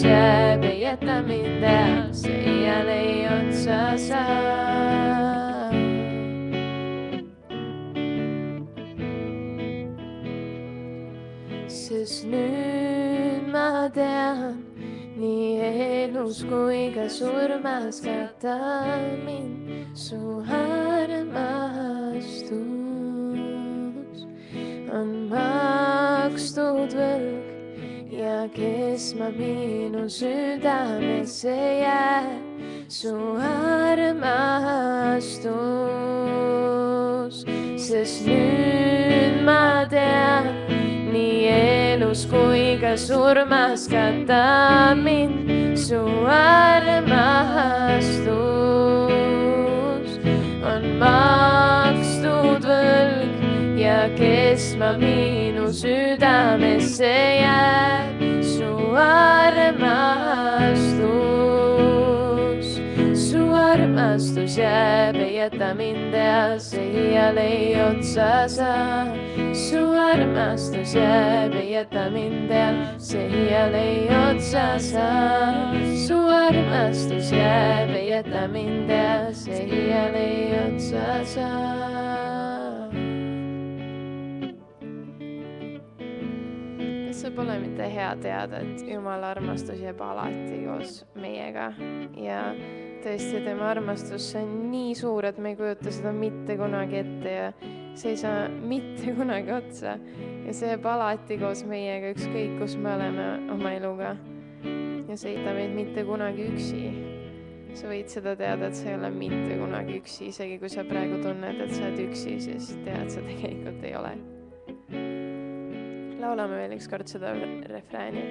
Armastus jääb, ei jäta mind ealse iiale ei otsa saa. sest nüüd ma tean nii elus kui ka surmas katab mind su armastus ja kesma minu südamesse jääb su armastus, sest nüüd ma tean nii elus kui ka surmas katab mind su armastus on makstud võlg ja kesma minu südamesse jääb su armastus. su armastus jääb, ei jäta mind ealse iiale ei otsa saa. su armastus jääb, ei jäta mind ealse iiale ei otsa saa. su armastus jääb, ei jäta mind ealse iiale ei see pole mitte hea teada, et Jumala armastus jääb alati koos meiega ja tõesti, tema armastus see on nii suur, et me ei kujuta seda mitte kunagi ette ja see ei saa mitte kunagi otsa. ja see jääb alati koos meiega, ükskõik kus me oleme oma eluga. ja see ei jäta meid mitte kunagi üksi. sa võid seda teada, et sa ei ole mitte kunagi üksi, isegi kui sa praegu tunned, et sa oled üksi, siis tead, sa tegelikult ei ole laulame veel ükskord seda refrääni.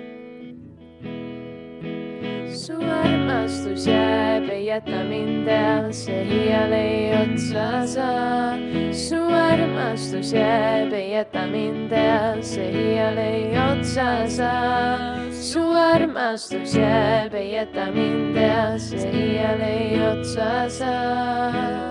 su armastus jääb, ei jäta mind ealse iiale otsa saa. su armastus jääb, ei jäta mind ealse iiale otsa saa. su armastus jääb, ei jäta mind ealse iiale otsa saa.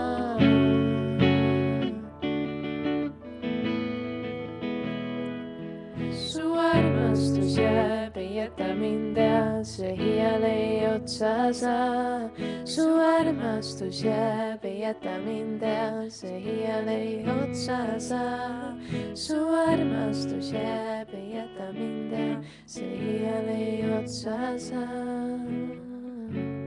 Armastus jääb, ei jäta mind ealse iiale ei otsa saa. su armastus jääb, ei jäta mind ealse iiale ei otsa saa. su armastus jääb, ei jäta mind ealse iiale ei otsa saa.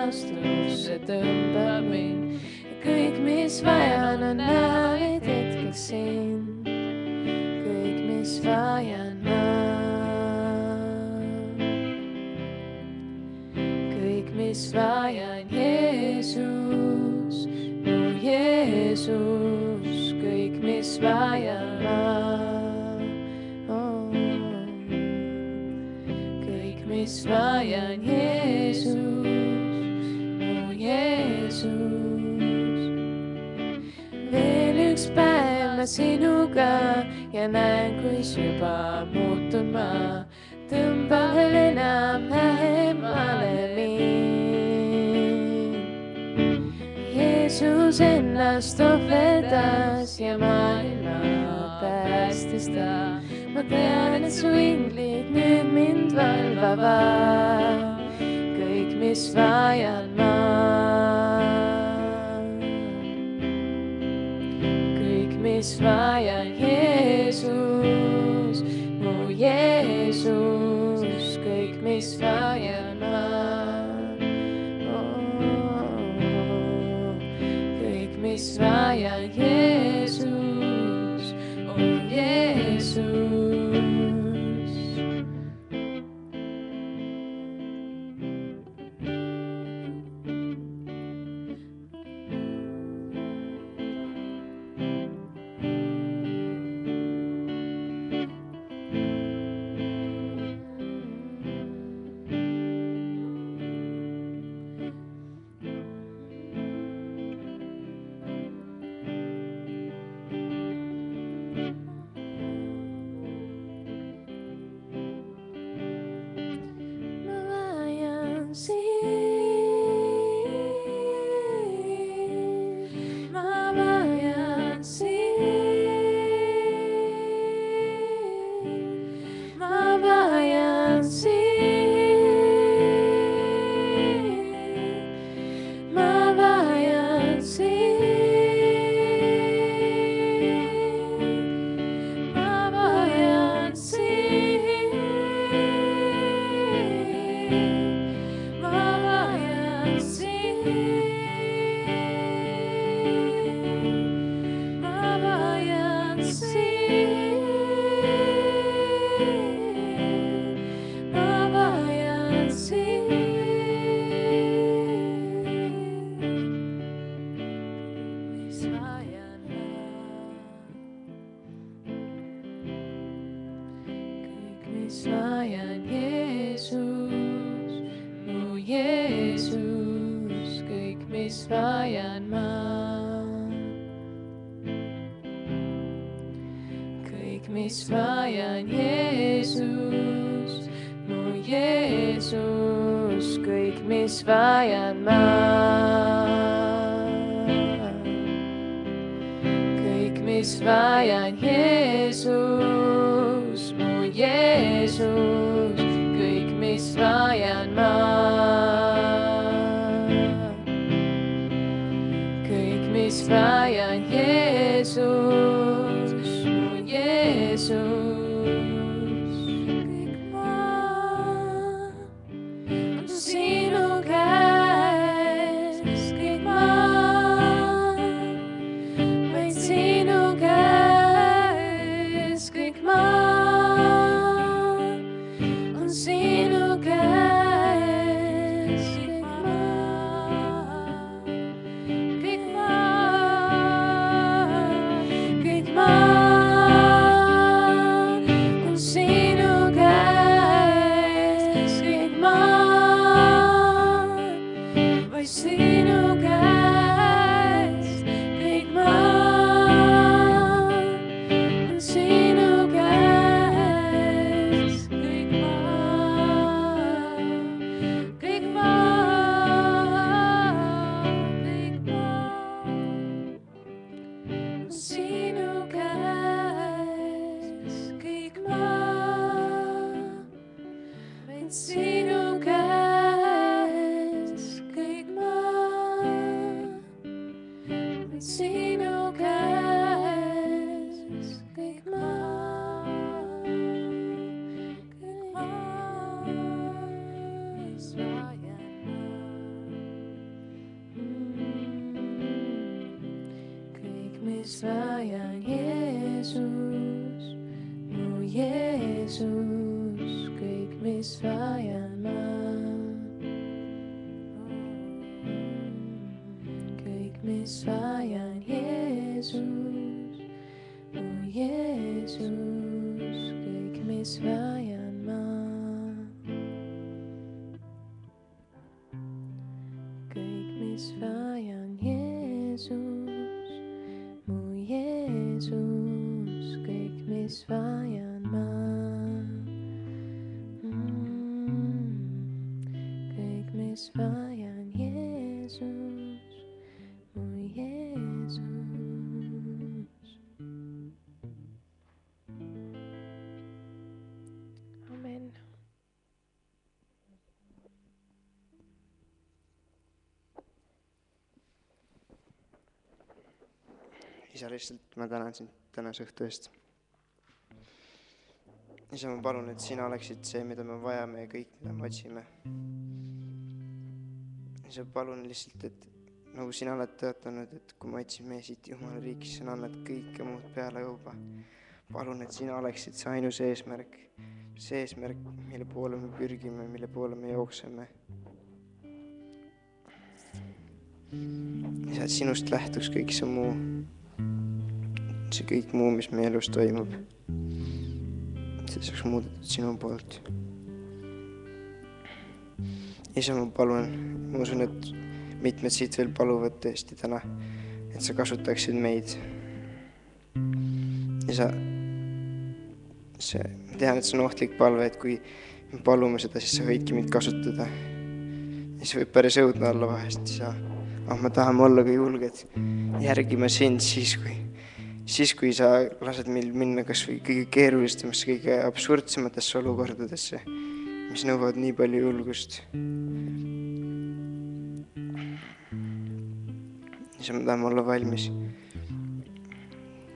armastus, see tõmbab mind ja kõik, mis vaja on, on ära. päästas ja maailma päästis ta. ma tean, et su inglid nüüd mind valvavad. kõik, mis vajan vajan Jeesus, mu Jeesus, kõik, mis vajan ma. kõik, isa, lihtsalt ma tänan sind tänase õhtu eest. isa, ma palun, et sina oleksid see, mida me vajame ja kõik, mida me otsime. isa, palun lihtsalt, et nagu sina oled tõotanud, et kui me otsime siit Jumala riiki, sa annad kõike muud peale jõuba. palun, et sina oleksid see ainus eesmärk, see eesmärk, mille poole me pürgime, mille poole me jookseme. isa, et sinust lähtuks kõik see muu see kõik muu, mis meie elus toimub, see saaks muudetud sinu poolt. isa, ma palun, ma usun, et mitmed siit veel paluvad tõesti täna, et sa kasutaksid meid. isa, see, ma tean, et see on ohtlik palve, et kui me palume seda, siis sa võidki mind kasutada. ja see võib päris õudne olla vahest, isa. aga me tahame olla ka julged, järgima sind siis, kui siis, kui sa lased meil minna kas või kõige keerulisemasse, kõige absurdsematesse olukordadesse, mis nõuavad nii palju julgust. siis me tahame olla valmis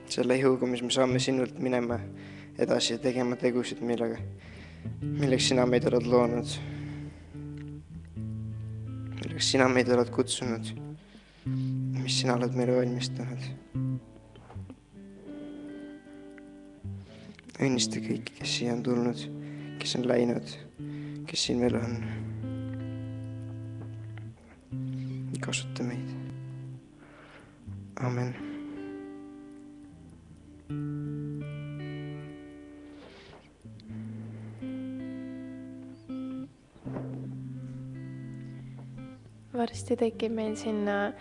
selle jõuga, mis me saame sinult minema edasi ja tegema tegusid, millega, milleks sina meid oled loonud. milleks sina meid oled kutsunud, mis sina oled meile valmistanud õnnista kõiki, kes siia on tulnud, kes on läinud, kes siin veel on. kasuta meid. amen. varsti tekib meil sinna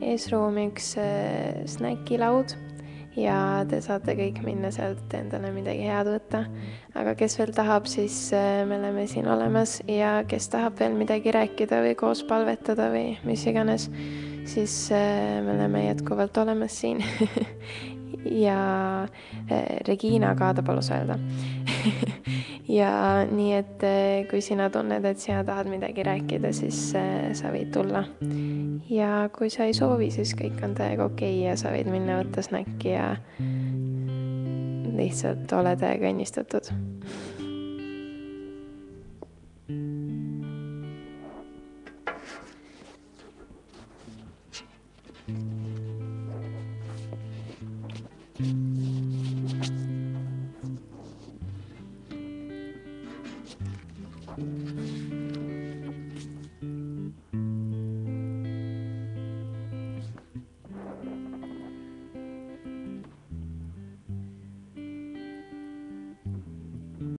eesruumi üks äh, snäkilaud ja te saate kõik minna sealt endale midagi head võtta. aga kes veel tahab, siis äh, me oleme siin olemas ja kes tahab veel midagi rääkida või koos palvetada või mis iganes, siis äh, me oleme jätkuvalt olemas siin. ja äh, Regina ka ta palus öelda. ja nii, et äh, kui sina tunned, et sina tahad midagi rääkida, siis äh, sa võid tulla ja kui sa ei soovi, siis kõik on täiega okei okay ja sa võid minna võtta snäkki ja lihtsalt ole täiega õnnistatud. Mm-hmm.